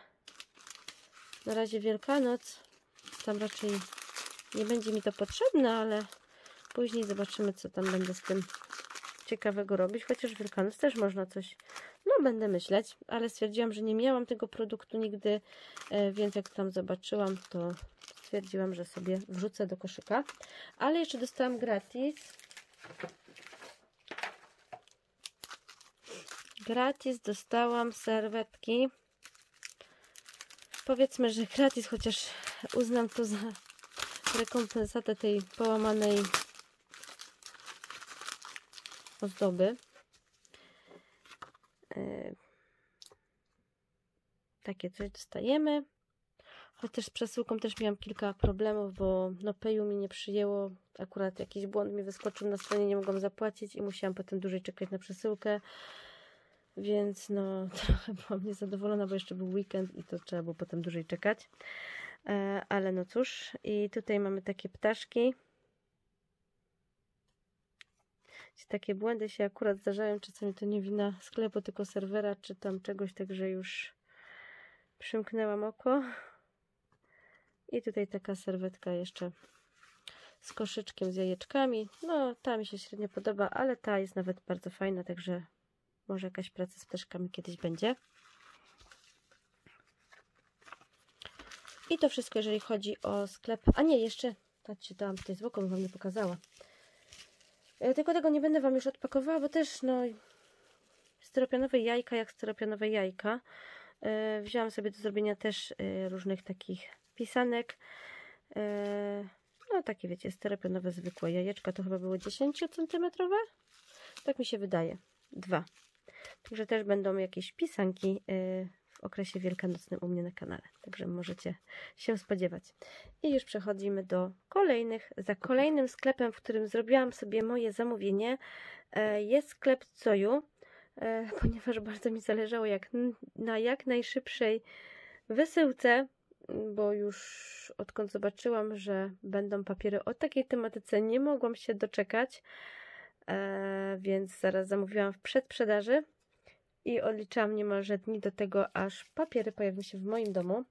A: na razie Wielkanoc, tam raczej nie będzie mi to potrzebne, ale później zobaczymy, co tam będę z tym ciekawego robić, chociaż Wielkanoc też można coś, no będę myśleć, ale stwierdziłam, że nie miałam tego produktu nigdy, e, więc jak tam zobaczyłam, to stwierdziłam, że sobie wrzucę do koszyka, ale jeszcze dostałam gratis. Gratis dostałam serwetki. Powiedzmy, że gratis, chociaż uznam to za rekompensatę tej połamanej ozdoby. E, takie coś dostajemy. Chociaż z przesyłką też miałam kilka problemów, bo no Payu mi nie przyjęło. Akurat jakiś błąd mi wyskoczył na stronie, nie mogłam zapłacić i musiałam potem dłużej czekać na przesyłkę. Więc no [laughs] trochę byłam niezadowolona, bo jeszcze był weekend i to trzeba było potem dłużej czekać. E, ale no cóż, i tutaj mamy takie ptaszki. Takie błędy się akurat zdarzają, czasami to nie wina sklepu, tylko serwera, czy tam czegoś, także już przymknęłam oko. I tutaj taka serwetka jeszcze z koszyczkiem, z jajeczkami. No, ta mi się średnio podoba, ale ta jest nawet bardzo fajna, także może jakaś praca z ptaszkami kiedyś będzie. I to wszystko, jeżeli chodzi o sklep. A nie, jeszcze, patrzcie, dałam tutaj z boku, bym Wam nie pokazała. E, tylko tego nie będę Wam już odpakowała, bo też, no, styropianowe jajka jak styropianowe jajka. E, wzięłam sobie do zrobienia też e, różnych takich pisanek. No, takie wiecie, styropianowe zwykłe jajeczka, to chyba były 10 cm. Tak mi się wydaje. Dwa. Także też będą jakieś pisanki okresie wielkanocnym u mnie na kanale. Także możecie się spodziewać. I już przechodzimy do kolejnych. Za kolejnym sklepem, w którym zrobiłam sobie moje zamówienie e, jest sklep Coju, e, [laughs] ponieważ bardzo mi zależało jak, na jak najszybszej wysyłce, bo już odkąd zobaczyłam, że będą papiery o takiej tematyce, nie mogłam się doczekać, e, więc zaraz zamówiłam w przedsprzedaży i odliczałam niemalże dni do tego, aż papiery pojawią się w moim domu.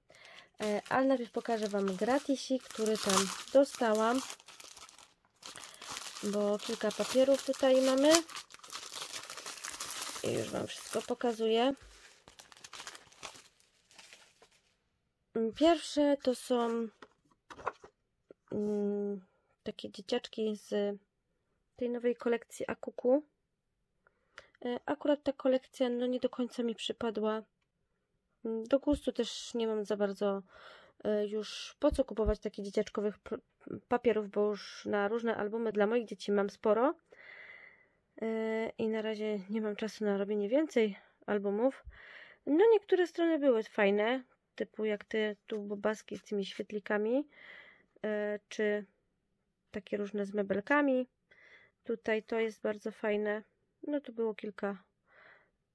A: E, ale najpierw pokażę Wam gratisik, który tam dostałam, bo kilka papierów tutaj mamy. I już Wam wszystko pokazuję. Pierwsze to są mm, takie dzieciaczki z tej nowej kolekcji Akuku. E, akurat ta kolekcja no nie do końca mi przypadła. Mm, do gustu też nie mam za bardzo e, już po co kupować takich dzieciaczkowych papierów, bo już na różne albumy dla moich dzieci mam sporo. E, I na razie nie mam czasu na robienie więcej albumów. No niektóre strony były fajne, typu jak te tu bobaski z tymi świetlikami, czy takie różne z mebelkami. Tutaj to jest bardzo fajne. No tu było kilka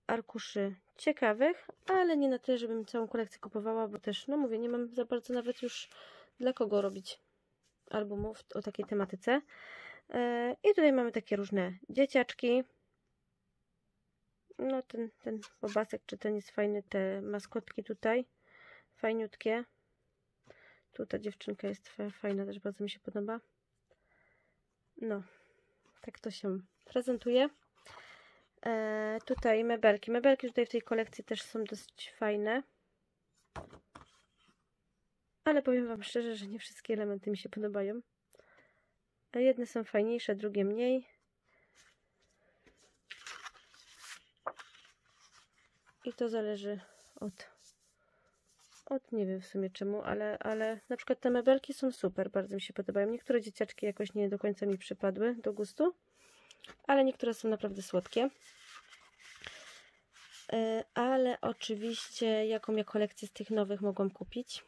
A: arkuszy ciekawych, ale nie na tyle, żebym całą kolekcję kupowała, bo też, no mówię, nie mam za bardzo nawet już dla kogo robić albumów o takiej tematyce. E, I tutaj mamy takie różne dzieciaczki. No ten, ten bobasek, czy ten jest fajny, te maskotki tutaj, fajniutkie. Tu ta dziewczynka jest fajna, też bardzo mi się podoba. No, tak to się prezentuje. E, tutaj mebelki. Mebelki tutaj w tej kolekcji też są dosyć fajne. Ale powiem Wam szczerze, że nie wszystkie elementy mi się podobają. Jedne są fajniejsze, drugie mniej. i to zależy od, od nie wiem w sumie czemu, ale, ale na przykład te mebelki są super, bardzo mi się podobają. Niektóre dzieciaczki jakoś nie do końca mi przypadły do gustu, ale niektóre są naprawdę słodkie. E, ale oczywiście jaką ja kolekcję z tych nowych mogłam kupić?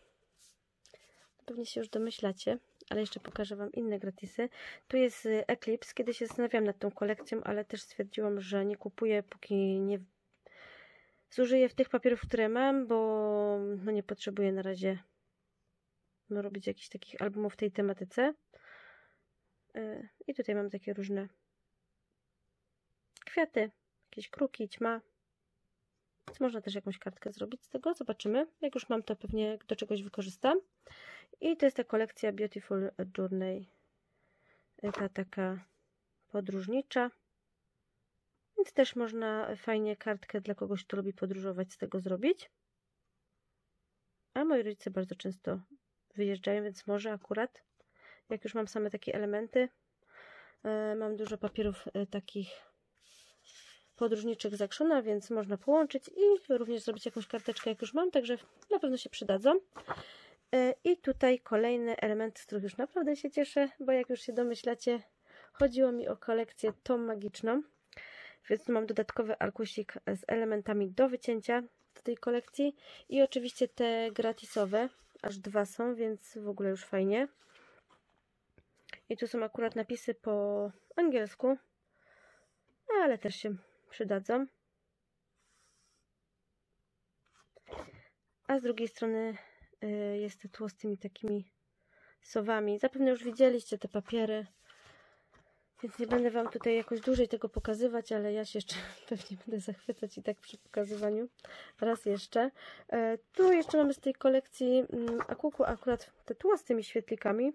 A: Pewnie się już domyślacie, ale jeszcze pokażę Wam inne gratisy. Tu jest y, Eclipse. Kiedyś się zastanawiałam nad tą kolekcją, ale też stwierdziłam, że nie kupuję, póki nie zużyję w tych papierów, które mam, bo no nie potrzebuję na razie no, robić jakichś takich albumów w tej tematyce. Y, I tutaj mam takie różne kwiaty, jakieś kruki, ćma. Można też jakąś kartkę zrobić z tego, zobaczymy. Jak już mam, to pewnie do czegoś wykorzystam. I to jest ta kolekcja Beautiful Journey, ta taka podróżnicza. Więc też można fajnie kartkę dla kogoś, kto lubi podróżować, z tego zrobić. A moi rodzice bardzo często wyjeżdżają, więc może akurat, jak już mam same takie elementy, e, mam dużo papierów e, takich podróżniczych z Actiona, więc można połączyć i również zrobić jakąś karteczkę, jak już mam, także na pewno się przydadzą. E, I tutaj kolejny element, z których już naprawdę się cieszę, bo jak już się domyślacie, chodziło mi o kolekcję tą magiczną. Więc mam dodatkowy arkusik z elementami do wycięcia do tej kolekcji. I oczywiście te gratisowe, aż dwa są, więc w ogóle już fajnie. I tu są akurat napisy po angielsku, ale też się przydadzą. A z drugiej strony Y, jest tło z tymi takimi sowami. Zapewne już widzieliście te papiery, więc nie będę Wam tutaj jakoś dłużej tego pokazywać, ale ja się jeszcze [laughs] pewnie będę zachwycać i tak przy pokazywaniu. Raz jeszcze. E, tu jeszcze mamy z tej kolekcji mm, Akuku akurat te tło z tymi świetlikami,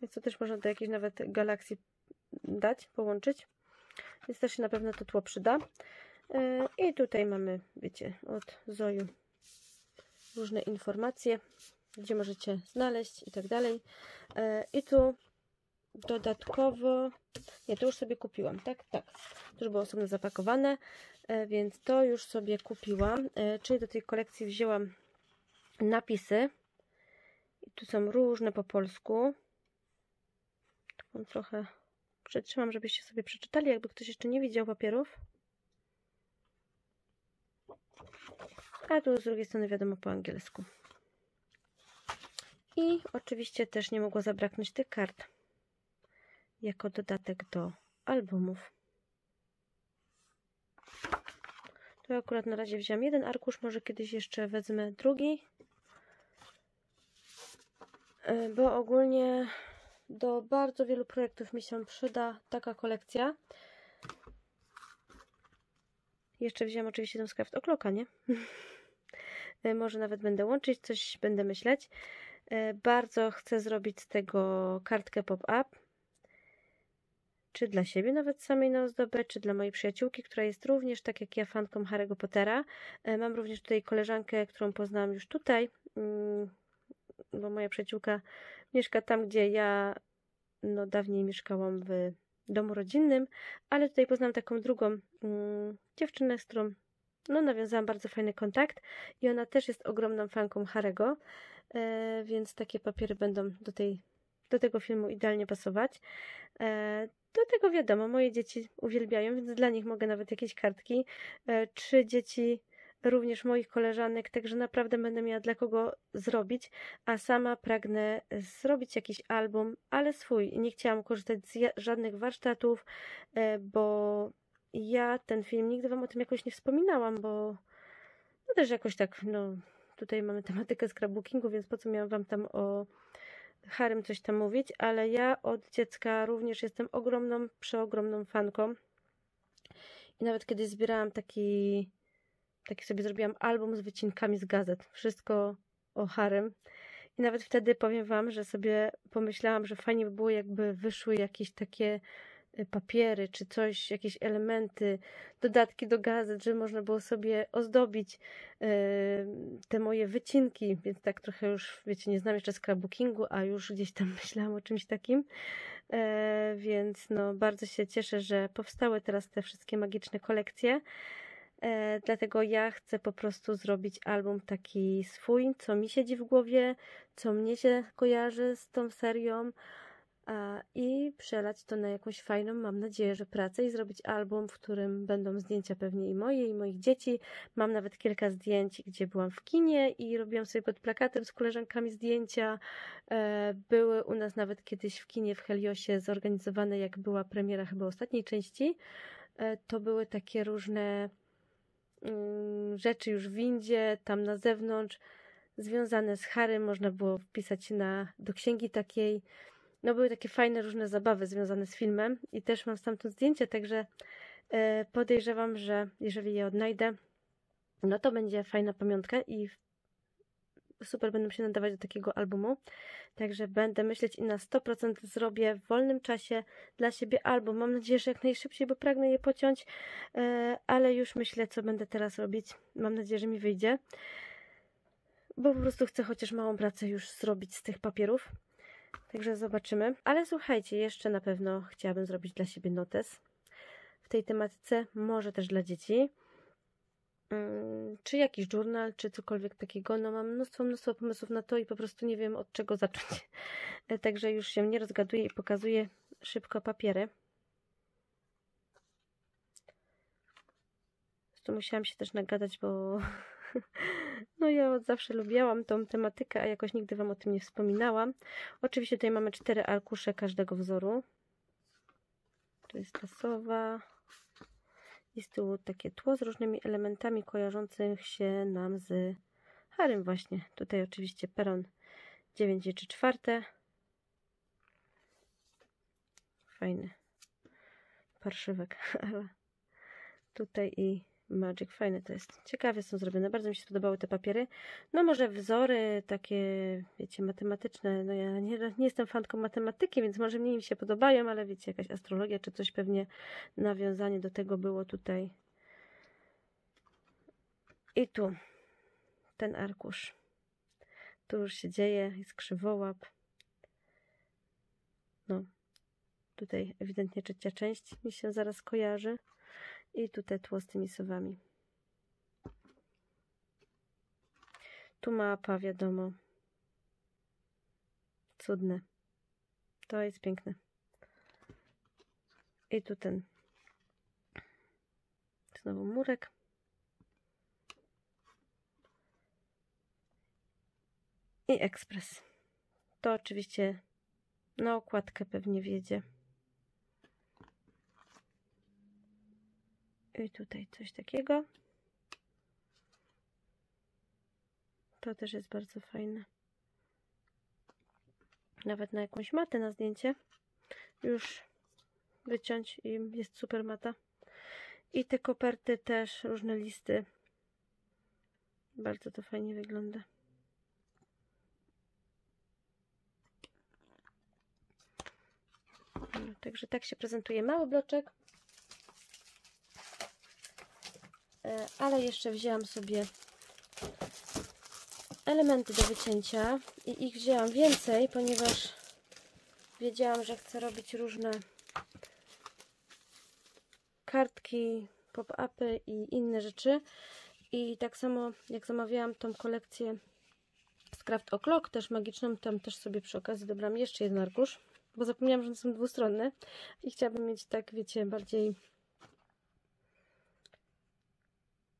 A: więc to też można do jakiejś nawet galaksji dać, połączyć. Więc też się na pewno to tło przyda. E, I tutaj mamy, wiecie, od Zoju różne informacje, gdzie możecie znaleźć i tak dalej. E, I tu dodatkowo, nie, to już sobie kupiłam, tak? Tak, to już było osobno zapakowane, e, więc to już sobie kupiłam, czyli do tej kolekcji wzięłam napisy. I tu są różne po polsku. Tu trochę przytrzymam, żebyście sobie przeczytali, jakby ktoś jeszcze nie widział papierów. a tu z drugiej strony wiadomo po angielsku. I oczywiście też nie mogło zabraknąć tych kart jako dodatek do albumów. Tu akurat na razie wziąłem jeden arkusz, może kiedyś jeszcze wezmę drugi. E, bo ogólnie do bardzo wielu projektów mi się przyda taka kolekcja. Jeszcze wziąłem oczywiście ten skraft okloka, nie? [laughs] Może nawet będę łączyć, coś będę myśleć. E, bardzo chcę zrobić z tego kartkę pop-up. Czy dla siebie nawet samej na ozdobę, czy dla mojej przyjaciółki, która jest również, tak jak ja, fanką Harry'ego Pottera. E, mam również tutaj koleżankę, którą poznałam już tutaj, mm, bo moja przyjaciółka mieszka tam, gdzie ja no, dawniej mieszkałam w domu rodzinnym, ale tutaj poznałam taką drugą mm, dziewczynę, z którą no, nawiązałam bardzo fajny kontakt i ona też jest ogromną fanką Harego, e, więc takie papiery będą do, tej, do tego filmu idealnie pasować. E, do tego wiadomo, moje dzieci uwielbiają, więc dla nich mogę nawet jakieś kartki. E, trzy dzieci również moich koleżanek, także naprawdę będę miała dla kogo zrobić, a sama pragnę zrobić jakiś album, ale swój. Nie chciałam korzystać z żadnych warsztatów, e, bo ja ten film nigdy wam o tym jakoś nie wspominałam, bo no też jakoś tak, no tutaj mamy tematykę scrapbookingu, więc po co miałam wam tam o Harym coś tam mówić, ale ja od dziecka również jestem ogromną, przeogromną fanką. I nawet kiedyś zbierałam taki taki sobie zrobiłam album z wycinkami z gazet, wszystko o Harym i nawet wtedy powiem wam, że sobie pomyślałam, że fajnie by było jakby wyszły jakieś takie Y, papiery, czy coś, jakieś elementy, dodatki do gazet, żeby można było sobie ozdobić y, te moje wycinki, więc tak trochę już, wiecie, nie znam jeszcze scrapbookingu, a już gdzieś tam [laughs] myślałam o czymś takim, e, więc no bardzo się cieszę, że powstały teraz te wszystkie magiczne kolekcje. E, dlatego ja chcę po prostu zrobić album taki swój, co mi siedzi w głowie, co mnie się kojarzy z tą serią a, i przelać to na jakąś fajną, mam nadzieję, że pracę i zrobić album, w którym będą zdjęcia pewnie i moje, i moich dzieci. Mam nawet kilka zdjęć, gdzie byłam w kinie i robiłam sobie pod plakatem z koleżankami zdjęcia. E, były u nas nawet kiedyś w kinie w Heliosie zorganizowane, jak była premiera chyba ostatniej części. E, to były takie różne rzeczy już w windzie, tam na zewnątrz, związane z Harry, można było wpisać na, do księgi takiej. No były takie fajne różne zabawy związane z filmem i też mam stamtąd zdjęcie, także e, podejrzewam, że jeżeli je odnajdę, no to będzie fajna pamiątka i super będą się nadawać do takiego albumu. Także będę myśleć i na 100% zrobię w wolnym czasie dla siebie album. Mam nadzieję, że jak najszybciej, bo pragnę je pociąć, e, ale już myślę, co będę teraz robić. Mam nadzieję, że mi wyjdzie, bo po prostu chcę chociaż małą pracę już zrobić z tych papierów. Także zobaczymy. Ale słuchajcie, jeszcze na pewno chciałabym zrobić dla siebie notes w tej tematyce, może też dla dzieci. Mm, czy jakiś journal, czy cokolwiek takiego. No mam mnóstwo, mnóstwo pomysłów na to i po prostu nie wiem od czego zacząć. [laughs] Także już się nie rozgaduję i pokazuję szybko papiery. Tu musiałam się też nagadać, bo [laughs] no ja od zawsze lubiłam tą tematykę, a jakoś nigdy Wam o tym nie wspominałam. Oczywiście tutaj mamy cztery arkusze każdego wzoru. To jest ta sowa, i z tyłu takie tło z różnymi elementami kojarzących się nam z Harem właśnie. Tutaj oczywiście peron 9 czy 4. Fajny parszywek, [laughs] ale tutaj i Magic. Fajne to jest. Ciekawie są zrobione. Bardzo mi się podobały te papiery. No może wzory takie, wiecie, matematyczne. No ja nie, nie jestem fanką matematyki, więc może mniej mi się podobają, ale wiecie, jakaś astrologia czy coś pewnie nawiązanie do tego było tutaj. I tu ten arkusz. Tu już się dzieje, jest krzywołap. No, tutaj ewidentnie trzecia część mi się zaraz kojarzy. I tutaj tło z tymi sowami. Tu mapa, wiadomo. Cudne. To jest piękne. I tu ten. Znowu murek. I ekspres. To oczywiście na okładkę pewnie wiedzie. Tutaj coś takiego. To też jest bardzo fajne. Nawet na jakąś matę na zdjęcie już wyciąć i jest super mata. I te koperty też, różne listy. Bardzo to fajnie wygląda. No, także tak się prezentuje mały bloczek. E, ale jeszcze wzięłam sobie elementy do wycięcia i ich wzięłam więcej, ponieważ wiedziałam, że chcę robić różne kartki, pop-upy i inne rzeczy. I tak samo jak zamawiałam tą kolekcję z Craft O'Clock, też magiczną, tam też sobie przy okazji dobrałam jeszcze jeden arkusz, bo zapomniałam, że one są dwustronne i chciałabym mieć tak, wiecie, bardziej yy,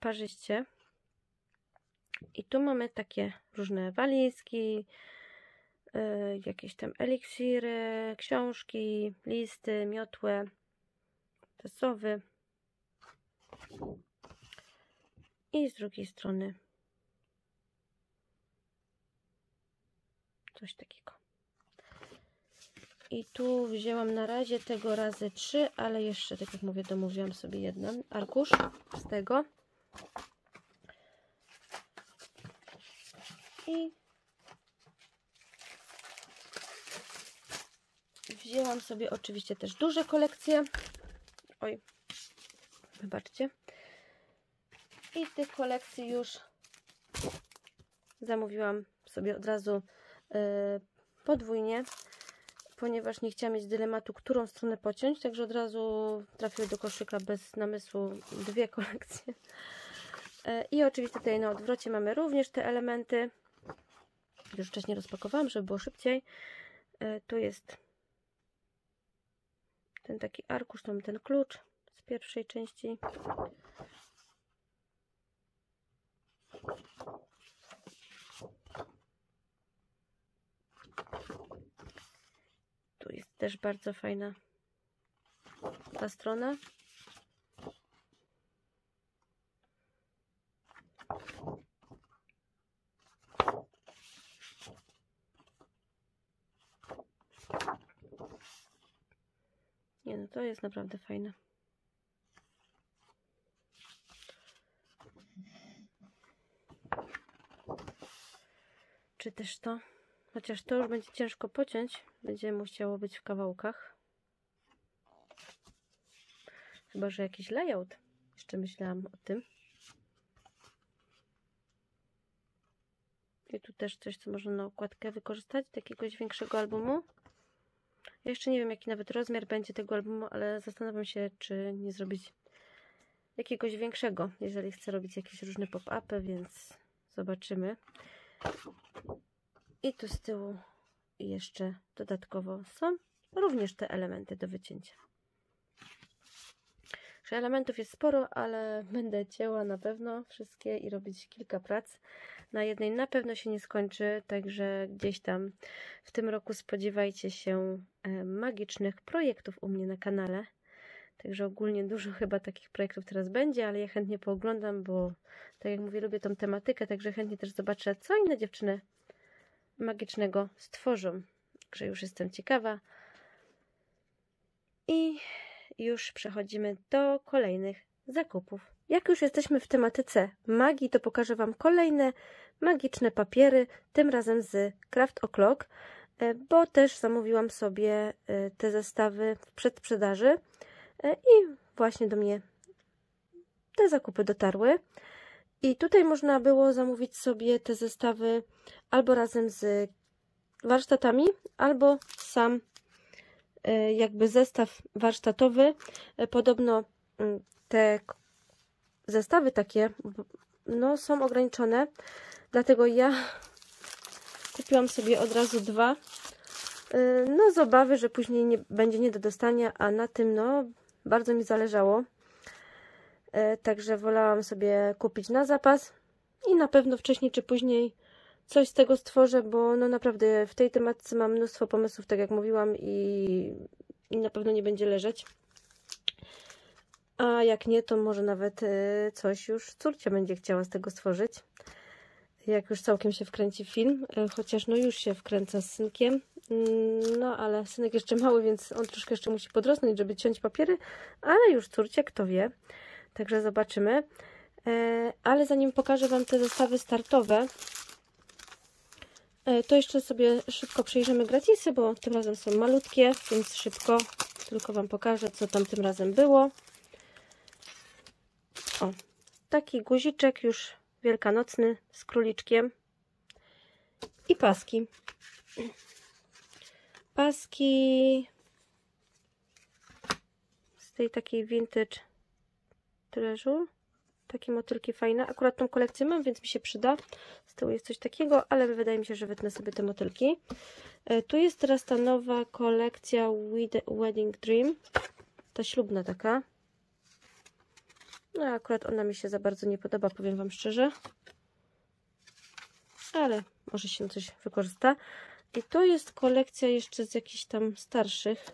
A: parzyście. I tu mamy takie różne walizki, yy, jakieś tam eliksiry, książki, listy, miotłe, tesowy. I z drugiej strony coś takiego. I tu wzięłam na razie tego razy trzy, ale jeszcze, tak jak mówię, domówiłam sobie jeden arkusz z tego. I wzięłam sobie oczywiście też duże kolekcje. Oj, wybaczcie. I tych kolekcji już zamówiłam sobie od razu yy, podwójnie ponieważ nie chciałam mieć dylematu, którą stronę pociąć, także od razu trafiły do koszyka bez namysłu dwie kolekcje. E, I oczywiście tutaj na odwrocie mamy również te elementy. Już wcześniej rozpakowałam, żeby było szybciej. E, tu jest ten taki arkusz, tam ten klucz z pierwszej części. Tu jest też bardzo fajna ta strona. Nie no, to jest naprawdę fajne. Czy też to? Chociaż to już będzie ciężko pociąć. Będzie musiało być w kawałkach. Chyba, że jakiś layout. Jeszcze myślałam o tym. I tu też coś, co można na okładkę wykorzystać do jakiegoś większego albumu. Ja jeszcze nie wiem, jaki nawet rozmiar będzie tego albumu, ale zastanawiam się, czy nie zrobić jakiegoś większego, jeżeli chcę robić jakieś różne pop-upy, więc zobaczymy. I tu z tyłu jeszcze dodatkowo są również te elementy do wycięcia. Że elementów jest sporo, ale będę cięła na pewno wszystkie i robić kilka prac. Na jednej na pewno się nie skończy, także gdzieś tam w tym roku spodziewajcie się e, magicznych projektów u mnie na kanale. Także ogólnie dużo chyba takich projektów teraz będzie, ale ja chętnie pooglądam, bo tak jak mówię, lubię tą tematykę, także chętnie też zobaczę, co inne dziewczyny magicznego stworzą. Także już jestem ciekawa. I już przechodzimy do kolejnych zakupów. Jak już jesteśmy w tematyce magii, to pokażę Wam kolejne magiczne papiery, tym razem z Craft O'Clock, e, bo też zamówiłam sobie e, te zestawy w przedsprzedaży e, i właśnie do mnie te zakupy dotarły. I tutaj można było zamówić sobie te zestawy albo razem z warsztatami, albo sam jakby zestaw warsztatowy. Podobno mm, te zestawy takie no, są ograniczone, dlatego ja [laughs] kupiłam sobie od razu dwa. Y, no z obawy, że później nie, będzie nie do dostania, a na tym no bardzo mi zależało. Y, także wolałam sobie kupić na zapas i na pewno wcześniej czy później coś z tego stworzę, bo no naprawdę w tej tematyce mam mnóstwo pomysłów, tak jak mówiłam i, na pewno nie będzie leżeć. A jak nie, to może nawet e, coś już córcia będzie chciała z tego stworzyć. Jak już całkiem się wkręci film, e, chociaż no już się wkręca z synkiem. Mm, no ale synek jeszcze mały, więc on troszkę jeszcze musi podrosnąć, żeby ciąć papiery, ale już córcie, kto wie. Także zobaczymy. E, ale zanim pokażę Wam te zestawy startowe, to jeszcze sobie szybko przejrzymy gratisy, bo tym razem są malutkie, więc szybko tylko Wam pokażę, co tam tym razem było. O, taki guziczek już wielkanocny z króliczkiem i paski. Paski z tej takiej vintage treżu. Takie motylki fajne. Akurat tą kolekcję mam, więc mi się przyda. Z tyłu jest coś takiego, ale wydaje mi się, że wytnę sobie te motylki. E, tu jest teraz ta nowa kolekcja Wedding Dream. Ta ślubna taka. No akurat ona mi się za bardzo nie podoba, powiem Wam szczerze. Ale może się coś wykorzysta. I to jest kolekcja jeszcze z jakichś tam starszych,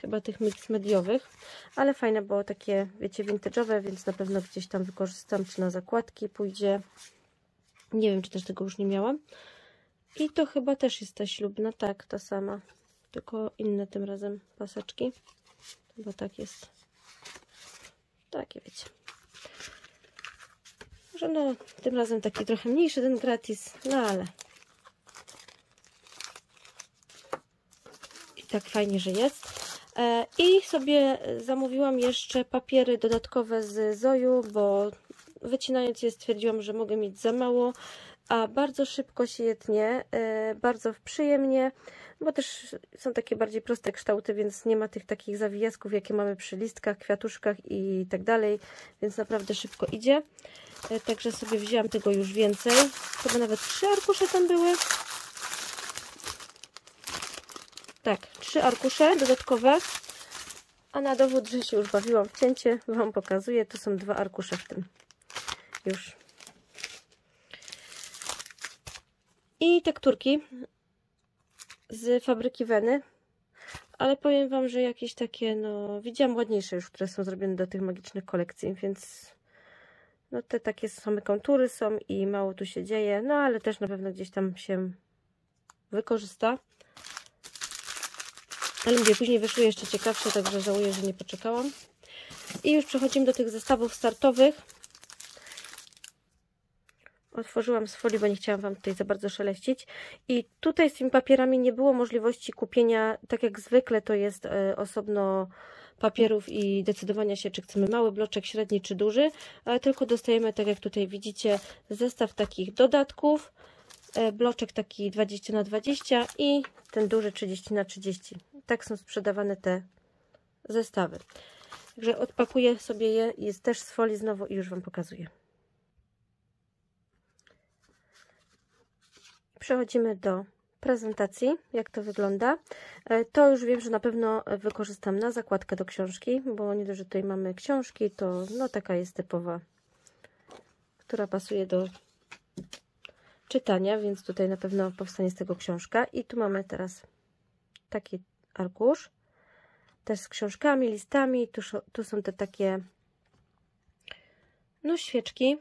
A: chyba tych mix mediowych, ale fajne, bo takie, wiecie, vintage'owe, więc na pewno gdzieś tam wykorzystam, czy na zakładki pójdzie. Nie wiem, czy też tego już nie miałam. I to chyba też jest ta ślubna, tak, ta sama, tylko inne tym razem paseczki. Chyba tak jest. Takie wiecie. Może no, tym razem taki trochę mniejszy ten gratis, no ale i tak fajnie, że jest. E, I sobie zamówiłam jeszcze papiery dodatkowe z Zoju, bo wycinając je stwierdziłam, że mogę mieć za mało a bardzo szybko się je tnie, e, bardzo przyjemnie, bo też są takie bardziej proste kształty, więc nie ma tych takich zawijasków, jakie mamy przy listkach, kwiatuszkach i tak dalej, więc naprawdę szybko idzie. E, także sobie wzięłam tego już więcej, chyba nawet trzy arkusze tam były. Tak, trzy arkusze dodatkowe. A na dowód, że się już bawiłam w cięcie, Wam pokazuję. To są dwa arkusze w tym. Już. I tekturki z fabryki Weny. Ale powiem Wam, że jakieś takie, no, widziałam ładniejsze już, które są zrobione do tych magicznych kolekcji, więc no te takie same kontury są i mało tu się dzieje, no ale też na pewno gdzieś tam się wykorzysta. Ale mówię, później wyszły jeszcze ciekawsze, także żałuję, że nie poczekałam. I już przechodzimy do tych zestawów startowych. Otworzyłam z folii, bo nie chciałam Wam tutaj za bardzo szeleścić. I tutaj z tymi papierami nie było możliwości kupienia, tak jak zwykle to jest e, osobno papierów i decydowania się, czy chcemy mały bloczek, średni czy duży, ale tylko dostajemy, tak jak tutaj widzicie, zestaw takich dodatków, e, bloczek taki 20 na 20 i ten duży 30 na 30 tak są sprzedawane te zestawy. Także odpakuję sobie je, jest też z folii znowu i już Wam pokazuję. Przechodzimy do prezentacji, jak to wygląda. E, to już wiem, że na pewno wykorzystam na zakładkę do książki, bo nie dość, że tutaj mamy książki, to no taka jest typowa, która pasuje do czytania, więc tutaj na pewno powstanie z tego książka. I tu mamy teraz taki arkusz. Też z książkami, listami. Tu, tu są te takie no świeczki,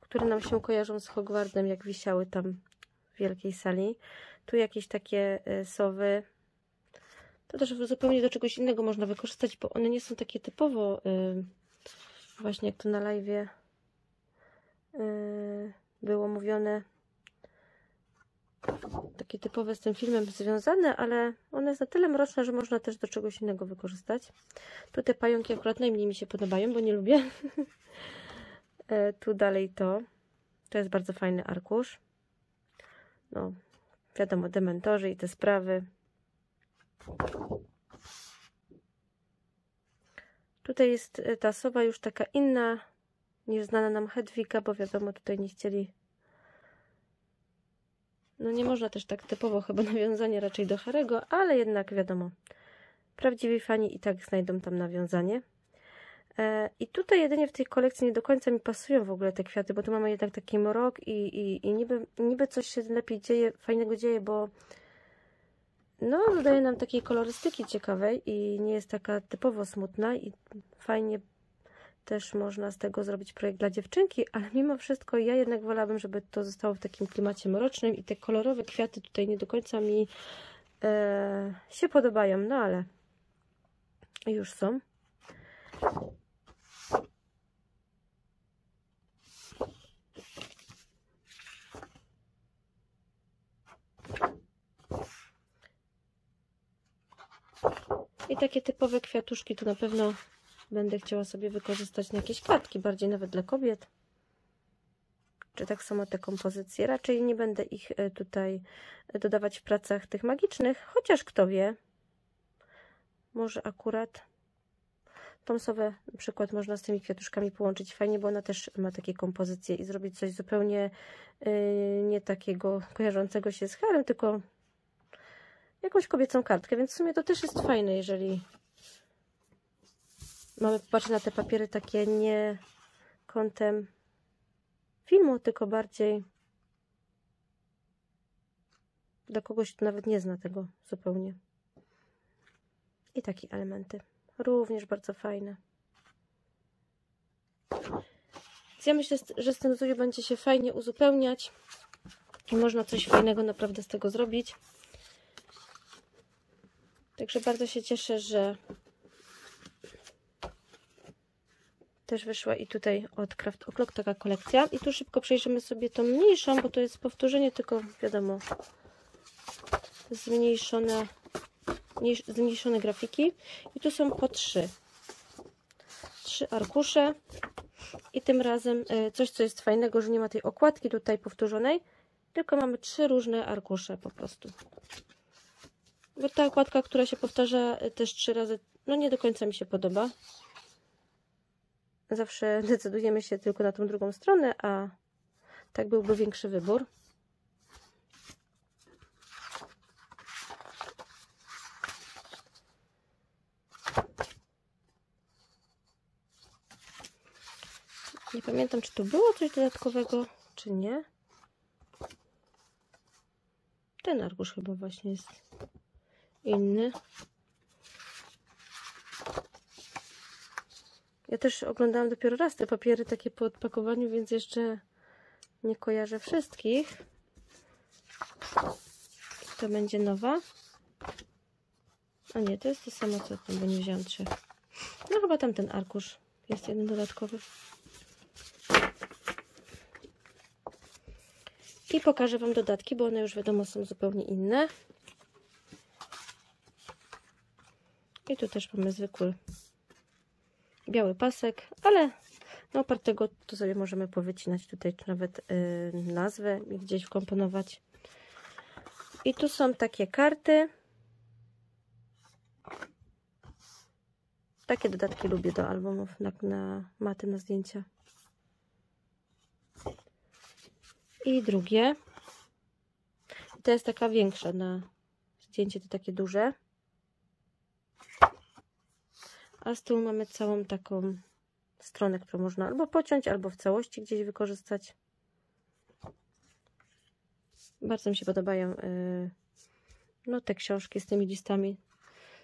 A: które nam się kojarzą z Hogwartem, jak wisiały tam w wielkiej sali. Tu jakieś takie y, sowy. To też zupełnie do czegoś innego można wykorzystać, bo one nie są takie typowo y, właśnie jak to na live y, było mówione takie typowe z tym filmem związane, ale ona jest na tyle mroczna, że można też do czegoś innego wykorzystać. Tu te pająki akurat najmniej mi się podobają, bo nie lubię. [laughs] E, tu dalej to. To jest bardzo fajny arkusz. No, wiadomo, dementorzy i te sprawy. Tutaj jest e, ta sowa już taka inna niż znana nam Hedwika, bo wiadomo, tutaj nie chcieli no nie można też tak typowo chyba [laughs] nawiązanie raczej do Harego, ale jednak wiadomo, prawdziwi fani i tak znajdą tam nawiązanie. E, I tutaj jedynie w tej kolekcji nie do końca mi pasują w ogóle te kwiaty, bo tu mamy jednak taki mrok i, i, i niby, niby coś się lepiej dzieje, fajnego dzieje, bo no dodaje nam takiej kolorystyki ciekawej i nie jest taka typowo smutna i fajnie też można z tego zrobić projekt dla dziewczynki, ale mimo wszystko ja jednak wolałabym, żeby to zostało w takim klimacie mrocznym i te kolorowe kwiaty tutaj nie do końca mi e, się podobają, no ale już są. I takie typowe kwiatuszki to na pewno będę chciała sobie wykorzystać na jakieś klatki, bardziej nawet dla kobiet. Czy tak samo te kompozycje. Raczej nie będę ich e, tutaj dodawać w pracach tych magicznych, chociaż kto wie. Może akurat sowę na przykład można z tymi kwiatuszkami połączyć fajnie, bo ona też ma takie kompozycje i zrobić coś zupełnie yy, nie takiego kojarzącego się z harem, tylko jakąś kobiecą kartkę, więc w sumie to też jest fajne, jeżeli mamy popatrzeć na te papiery takie nie kątem filmu, tylko bardziej do kogoś, kto nawet nie zna tego zupełnie. I takie elementy. Również bardzo fajne. Ja myślę, że z tym zuju będzie się fajnie uzupełniać i można coś fajnego naprawdę z tego zrobić. Także bardzo się cieszę, że też wyszła i tutaj od Craft O'Clock taka kolekcja. I tu szybko przejrzymy sobie tą mniejszą, bo to jest powtórzenie, tylko wiadomo, zmniejszone, zmniejszone grafiki. I tu są po trzy. Trzy arkusze. I tym razem e, coś, co jest fajnego, że nie ma tej okładki tutaj powtórzonej, tylko mamy trzy różne arkusze po prostu. Bo ta okładka, która się powtarza e, też trzy razy, no nie do końca mi się podoba. Zawsze [laughs] decydujemy się tylko na tą drugą stronę, a tak byłby większy wybór. Nie pamiętam, czy tu było coś dodatkowego, czy nie. Ten arkusz chyba właśnie jest inny. Ja też oglądałam dopiero raz te papiery takie po odpakowaniu, więc jeszcze nie kojarzę wszystkich. To będzie nowa. A nie, to jest to samo co tam, bo nie wziąłem trzech. No chyba tamten arkusz jest jeden dodatkowy. I pokażę Wam dodatki, bo one już wiadomo są zupełnie inne. I tu też mamy zwykły biały pasek, ale no opartego to sobie możemy powycinać tutaj, czy nawet yy, nazwę i gdzieś wkomponować. I tu są takie karty. Takie dodatki lubię do albumów na, na maty, na zdjęcia. I drugie. To jest taka większa na zdjęcie, to takie duże. A z tyłu mamy całą taką stronę, którą można albo pociąć, albo w całości gdzieś wykorzystać. Bardzo mi się podobają yy, no, te książki z tymi listami.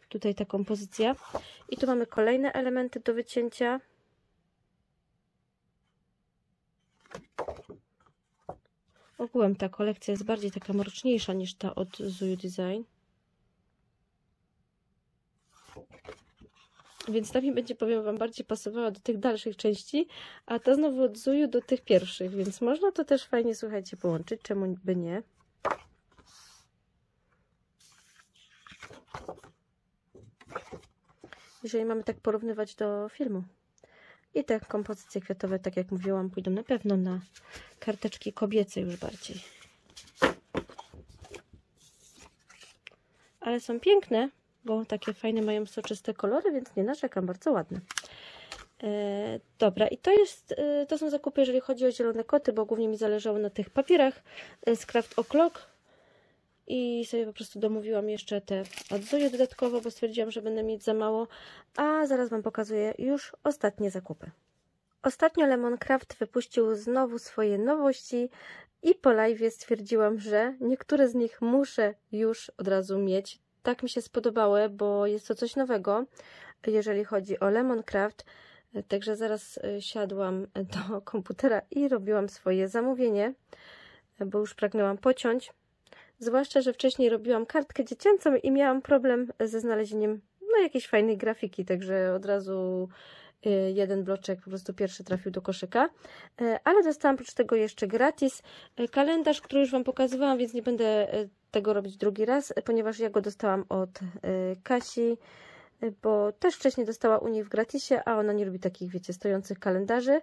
A: Tutaj ta kompozycja. I tu mamy kolejne elementy do wycięcia. Ogółem ta kolekcja jest bardziej taka mroczniejsza niż ta od Zuyu Design. Więc ta mi będzie, powiem Wam, bardziej pasowała do tych dalszych części, a ta znowu od Zuyu do tych pierwszych, więc można to też fajnie, słuchajcie, połączyć, czemu by nie. Jeżeli mamy tak porównywać do filmu. I te kompozycje kwiatowe, tak jak mówiłam, pójdą na pewno na karteczki kobiece już bardziej. Ale są piękne, bo takie fajne mają soczyste kolory, więc nie narzekam, bardzo ładne. E, dobra, i to jest, e, to są zakupy, jeżeli chodzi o zielone koty, bo głównie mi zależało na tych papierach e, z Craft O'Clock i sobie po prostu domówiłam jeszcze te odzoje dodatkowo, bo stwierdziłam, że będę mieć za mało, a zaraz Wam pokazuję już ostatnie zakupy. Ostatnio Lemoncraft wypuścił znowu swoje nowości i po live stwierdziłam, że niektóre z nich muszę już od razu mieć. Tak mi się spodobały, bo jest to coś nowego, jeżeli chodzi o Lemoncraft. Także zaraz e, siadłam [laughs] do komputera i robiłam swoje zamówienie, bo już pragnęłam pociąć. Zwłaszcza, że wcześniej robiłam kartkę dziecięcą i miałam problem ze znalezieniem no, jakiejś fajnej grafiki, także od razu jeden bloczek po prostu pierwszy trafił do koszyka. Y, ale dostałam oprócz tego jeszcze gratis y, kalendarz, który już Wam pokazywałam, więc nie będę tego robić drugi raz, ponieważ ja go dostałam od Kasi bo też wcześniej dostała u niej w gratisie, a ona nie lubi takich, wiecie, stojących kalendarzy, e,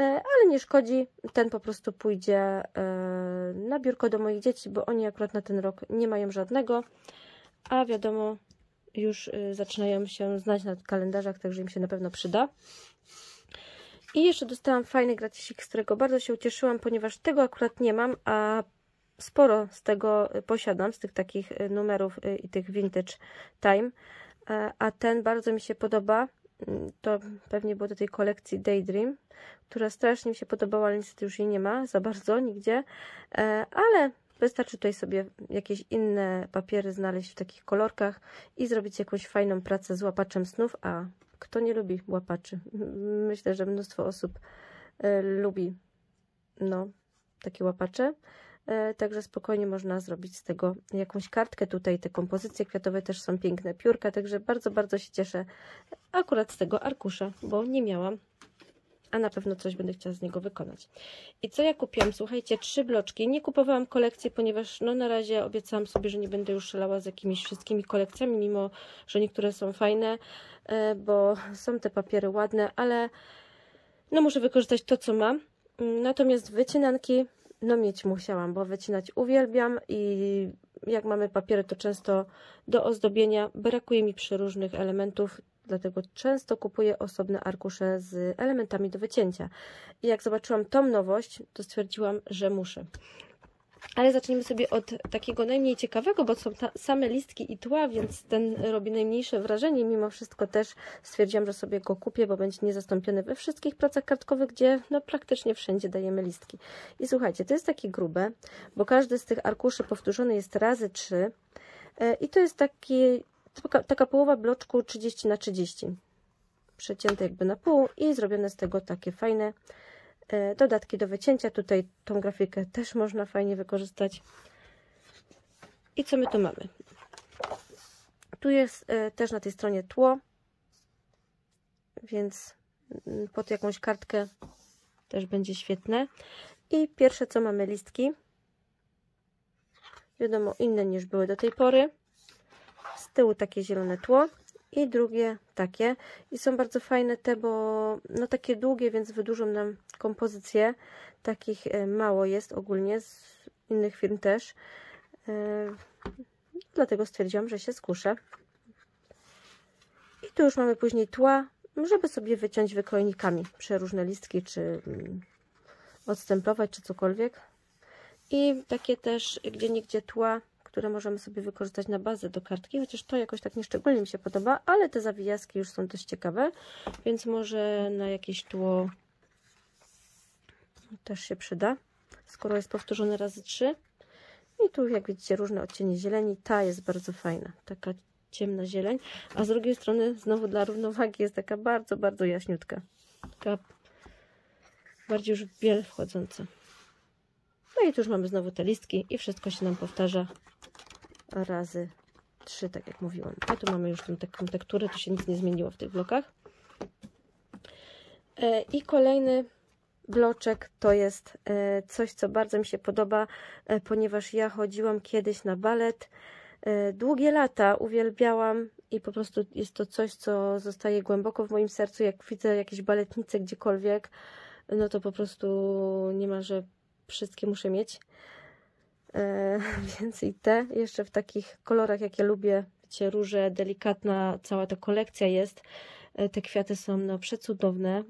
A: ale nie szkodzi, ten po prostu pójdzie e, na biurko do moich dzieci, bo oni akurat na ten rok nie mają żadnego, a wiadomo, już e, zaczynają się znać na kalendarzach, także im się na pewno przyda. I jeszcze dostałam fajny gratisik, z którego bardzo się ucieszyłam, ponieważ tego akurat nie mam, a sporo z tego posiadam, z tych takich numerów i tych vintage time. E, a ten bardzo mi się podoba. Mm, to pewnie było do tej kolekcji Daydream, która strasznie mi się podobała, ale niestety już jej nie ma za bardzo nigdzie. E, ale wystarczy tutaj sobie jakieś inne papiery znaleźć w takich kolorkach i zrobić jakąś fajną pracę z łapaczem snów, a kto nie lubi łapaczy? Myślę, że mnóstwo osób e, lubi no, takie łapacze. E, także spokojnie można zrobić z tego jakąś kartkę. Tutaj te kompozycje kwiatowe też są piękne, piórka, także bardzo, bardzo się cieszę akurat z tego arkusza, bo nie miałam, a na pewno coś będę chciała z niego wykonać. I co ja kupiłam? Słuchajcie, trzy bloczki. Nie kupowałam kolekcji, ponieważ no na razie obiecałam sobie, że nie będę już szalała z jakimiś wszystkimi kolekcjami, mimo że niektóre są fajne, e, bo są te papiery ładne, ale No muszę wykorzystać to, co mam. Natomiast wycinanki, no mieć musiałam, bo wycinać uwielbiam i jak mamy papiery, to często do ozdobienia brakuje mi przeróżnych elementów, dlatego często kupuję osobne arkusze z elementami do wycięcia. I jak zobaczyłam tą nowość, to stwierdziłam, że muszę. Ale zacznijmy sobie od takiego najmniej ciekawego, bo są same listki i tła, więc ten robi najmniejsze wrażenie. Mimo wszystko też stwierdziłam, że sobie go kupię, bo będzie niezastąpiony we wszystkich pracach kartkowych, gdzie no praktycznie wszędzie dajemy listki. I słuchajcie, to jest takie grube, bo każdy z tych arkuszy powtórzony jest razy 3 e, i to jest taki, taka, taka połowa bloczku 30 na 30 przecięte jakby na pół i zrobione z tego takie fajne E, dodatki do wycięcia. Tutaj tą grafikę też można fajnie wykorzystać. I co my tu mamy? Tu jest e, też na tej stronie tło, więc mm, pod jakąś kartkę też będzie świetne. I pierwsze co mamy listki. Wiadomo inne niż były do tej pory. Tyłu takie zielone tło i drugie takie. I są bardzo fajne te, bo no takie długie, więc wydłużą nam kompozycję. Takich e, mało jest ogólnie z innych firm też. E, dlatego stwierdziłam, że się skuszę. I tu już mamy później tła żeby sobie wyciąć wykrojnikami przeróżne listki, czy mm, odstemplować, czy cokolwiek. I takie też gdzie nigdzie tła które możemy sobie wykorzystać na bazę do kartki, chociaż to jakoś tak nieszczególnie mi się podoba, ale te zawijaski już są dość ciekawe, więc może na jakieś tło też się przyda, skoro jest powtórzone razy 3. I tu jak widzicie różne odcienie zieleni, ta jest bardzo fajna, taka ciemna zieleń, a z drugiej strony znowu dla równowagi jest taka bardzo, bardzo jaśniutka, taka bardziej już w biel wchodząca. No i tu już mamy znowu te listki i wszystko się nam powtarza razy 3, tak jak mówiłam. A tu mamy już tą taką tekturę, tu się nic nie zmieniło w tych blokach. E, I kolejny bloczek to jest e, coś, co bardzo mi się podoba, e, ponieważ ja chodziłam kiedyś na balet. Długie lata uwielbiałam i po prostu jest to coś, co zostaje głęboko w moim sercu. Jak widzę jakieś baletnice gdziekolwiek, no to po prostu nie ma, że wszystkie muszę mieć. E, [laughs] więc i te jeszcze w takich kolorach, jakie lubię, wiecie, róże, delikatna cała ta kolekcja jest. E, te kwiaty są no przecudowne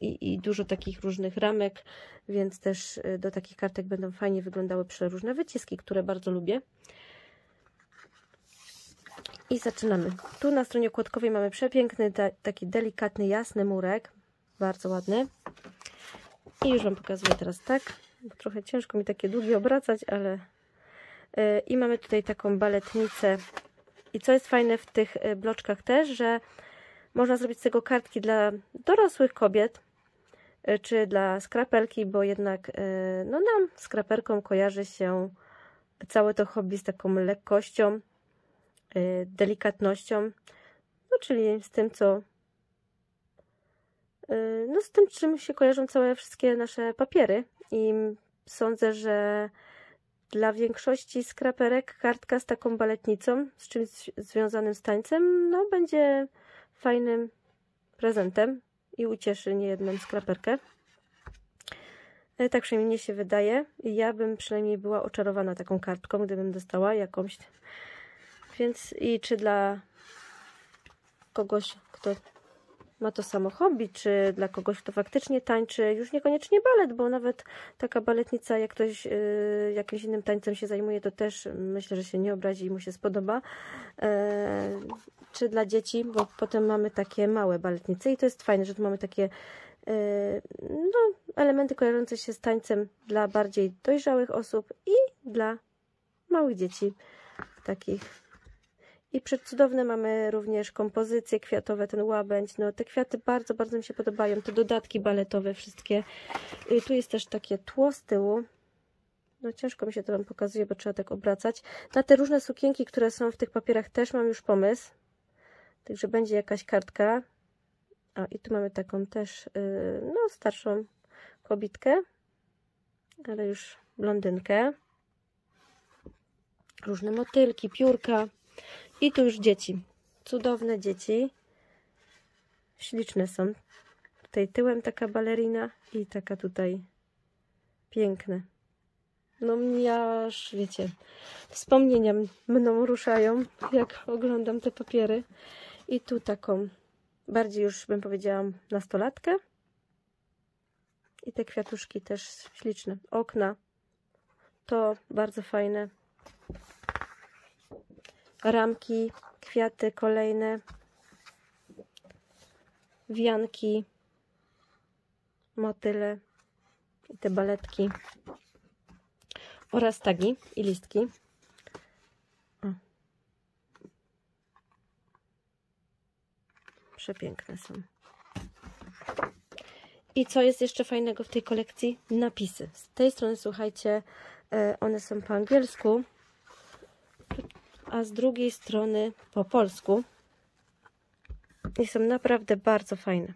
A: i, i dużo takich różnych ramek, więc też e, do takich kartek będą fajnie wyglądały przeróżne wyciski, które bardzo lubię. I zaczynamy. Tu na stronie okładkowej mamy przepiękny, ta, taki delikatny, jasny murek. Bardzo ładny. I już Wam pokazuję teraz tak bo trochę ciężko mi takie długie obracać, ale e, i mamy tutaj taką baletnicę. I co jest fajne w tych e, bloczkach też, że można zrobić z tego kartki dla dorosłych kobiet e, czy dla skrapelki, bo jednak no nam skraperką kojarzy się całe to hobby z taką lekkością, delikatnością, no czyli z tym, co no z tym, czym się kojarzą całe wszystkie nasze papiery i sądzę, że dla większości skraperek kartka z taką baletnicą, z czymś związanym z tańcem, no będzie fajnym prezentem i ucieszy niejedną skraperkę. E, tak przynajmniej mnie się wydaje. Ja bym przynajmniej była oczarowana taką kartką, gdybym dostała jakąś. Więc i czy dla kogoś, kto ma to samo hobby, czy dla kogoś, kto faktycznie tańczy, już niekoniecznie balet, bo nawet taka baletnica, jak ktoś y, jakimś innym tańcem się zajmuje, to też myślę, że się nie obrazi i mu się spodoba. E, czy dla dzieci, bo potem mamy takie małe baletnice i to jest fajne, że tu mamy takie e, no, elementy kojarzące się z tańcem dla bardziej dojrzałych osób i dla małych dzieci, takich i przecudowne mamy również kompozycje kwiatowe, ten łabędź. No, te kwiaty bardzo, bardzo mi się podobają. Te dodatki baletowe wszystkie. I tu jest też takie tło z tyłu. No ciężko mi się to Wam pokazuje, bo trzeba tak obracać. Na te różne sukienki, które są w tych papierach też mam już pomysł. Także będzie jakaś kartka. A i tu mamy taką też, yy, no starszą kobitkę. Ale już blondynkę. Różne motylki, piórka. I tu już dzieci. Cudowne dzieci. Śliczne są. Tutaj tyłem taka balerina i taka tutaj piękne. No mnie aż, wiecie, wspomnienia mną ruszają, jak oglądam te papiery. I tu taką, bardziej już bym powiedziała, nastolatkę. I te kwiatuszki też śliczne. Okna. To bardzo fajne. Ramki, kwiaty kolejne. Wianki. Motyle. I te baletki. Oraz tagi i listki. Przepiękne są. I co jest jeszcze fajnego w tej kolekcji? Napisy. Z tej strony, słuchajcie, e, one są po angielsku, a z drugiej strony po polsku. I są naprawdę bardzo fajne.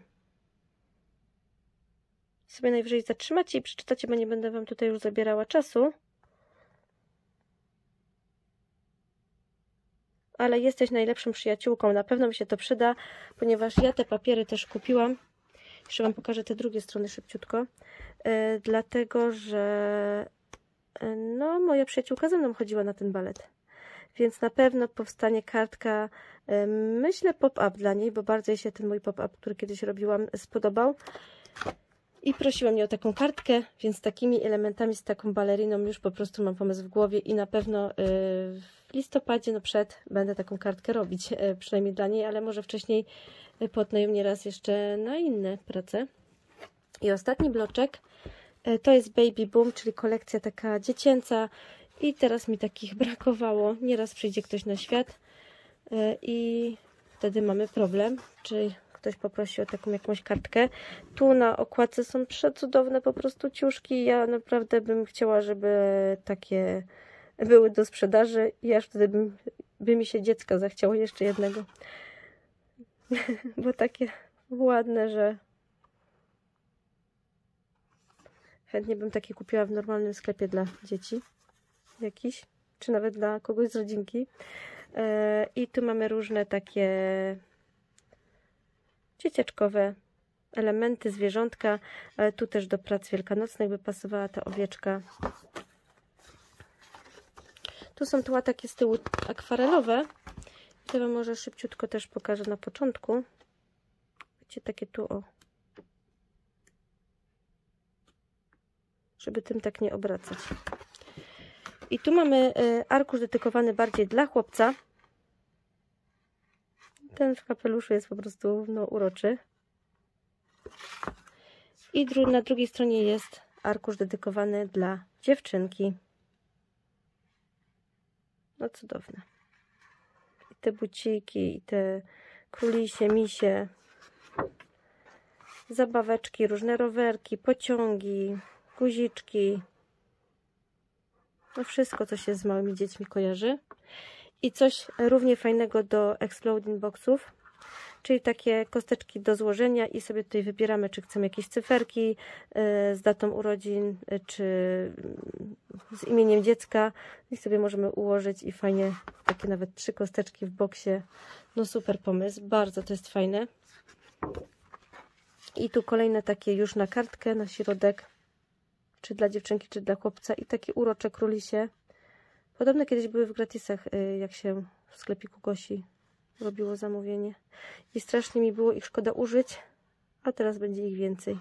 A: Sobie najwyżej zatrzymacie i przeczytacie, bo nie będę Wam tutaj już zabierała czasu. Ale jesteś najlepszą przyjaciółką. Na pewno mi się to przyda, ponieważ ja te papiery też kupiłam jeszcze Wam pokażę te drugie strony szybciutko. E, dlatego, że e, no, moja przyjaciółka ze mną chodziła na ten balet. Więc na pewno powstanie kartka, e, myślę pop-up dla niej, bo bardzo jej się ten mój pop-up, który kiedyś robiłam, spodobał. I prosiła mnie o taką kartkę, więc takimi elementami, z taką baleriną już po prostu mam pomysł w głowie i na pewno w listopadzie, no przed, będę taką kartkę robić, przynajmniej dla niej, ale może wcześniej potnę ją nieraz jeszcze na inne prace. I ostatni bloczek e, to jest Baby Boom, czyli kolekcja taka dziecięca i teraz mi takich [laughs] brakowało. Nieraz przyjdzie ktoś na świat e, i wtedy mamy problem, czy ktoś poprosi o taką jakąś kartkę. Tu na okładce są przecudowne po prostu ciuszki. Ja naprawdę bym chciała, żeby takie były do sprzedaży i aż wtedy bym, by mi się dziecka zachciało jeszcze jednego. [laughs] bo takie ładne, że chętnie bym takie kupiła w normalnym sklepie dla dzieci jakiś, czy nawet dla kogoś z rodzinki. E, I tu mamy różne takie dzieciaczkowe elementy, zwierzątka. E, tu też do prac wielkanocnych by pasowała ta owieczka. Tu są tła takie z tyłu akwarelowe, to Wam może szybciutko też pokażę na początku. Wiecie, takie tu o. Żeby tym tak nie obracać. I tu mamy e, arkusz dedykowany bardziej dla chłopca. Ten w kapeluszu jest po prostu no, uroczy. I dru na drugiej stronie jest arkusz dedykowany dla dziewczynki. No cudowne te buciki, te królisie, misie, zabaweczki, różne rowerki, pociągi, guziczki. No wszystko, co się z małymi dziećmi kojarzy. I coś równie fajnego do exploding boxów czyli takie kosteczki do złożenia i sobie tutaj wybieramy, czy chcemy jakieś cyferki e, z datą urodzin, e, czy mm, z imieniem dziecka i sobie możemy ułożyć i fajnie takie nawet trzy kosteczki w boksie. No super pomysł, bardzo to jest fajne. I tu kolejne takie już na kartkę, na środek, czy dla dziewczynki, czy dla chłopca i takie urocze królisie. Podobne kiedyś były w gratisach, e, jak się w sklepiku Gosi robiło zamówienie. I strasznie mi było ich szkoda użyć, a teraz będzie ich więcej.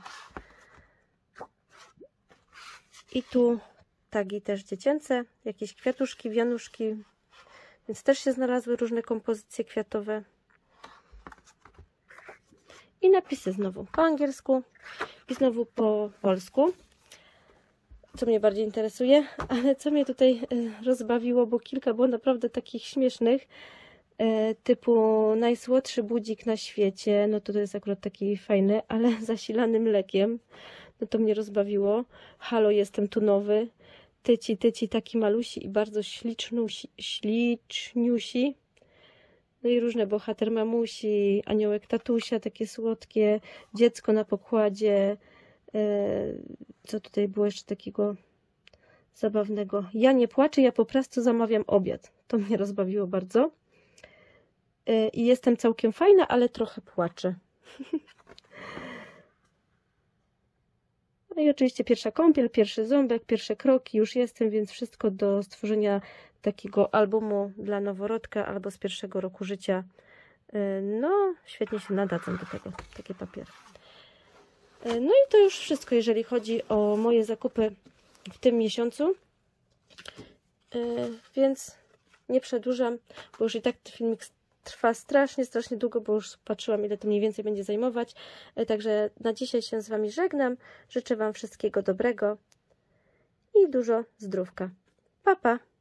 A: I tu tagi też dziecięce, jakieś kwiatuszki, wianuszki, więc też się znalazły różne kompozycje kwiatowe. I napisy znowu po angielsku i znowu po polsku. Co mnie bardziej interesuje, ale co mnie tutaj e, rozbawiło, bo kilka było naprawdę takich śmiesznych. E, typu najsłodszy budzik na świecie, no to to jest akurat taki fajny, ale [laughs] zasilany mlekiem, no to mnie rozbawiło. Halo, jestem tu nowy. Tyci, tyci, taki malusi i bardzo ślicznusi, śliczniusi. No i różne bohater mamusi, aniołek tatusia, takie słodkie, dziecko na pokładzie. E, co tutaj było jeszcze takiego zabawnego? Ja nie płaczę, ja po prostu zamawiam obiad. To mnie rozbawiło bardzo. Y, i jestem całkiem fajna, ale trochę płaczę. No i oczywiście pierwsza kąpiel, pierwszy ząbek, pierwsze kroki, już jestem, więc wszystko do stworzenia takiego albumu dla noworodka albo z pierwszego roku życia. Y, no, świetnie się nadadzą do tego, takie papiery. Y, no i to już wszystko, jeżeli chodzi o moje zakupy w tym miesiącu. Y, więc nie przedłużam, bo już i tak filmik trwa strasznie, strasznie długo, bo już patrzyłam, ile to mniej więcej będzie zajmować. Także na dzisiaj się z Wami żegnam. Życzę Wam wszystkiego dobrego i dużo zdrówka. Pa, pa!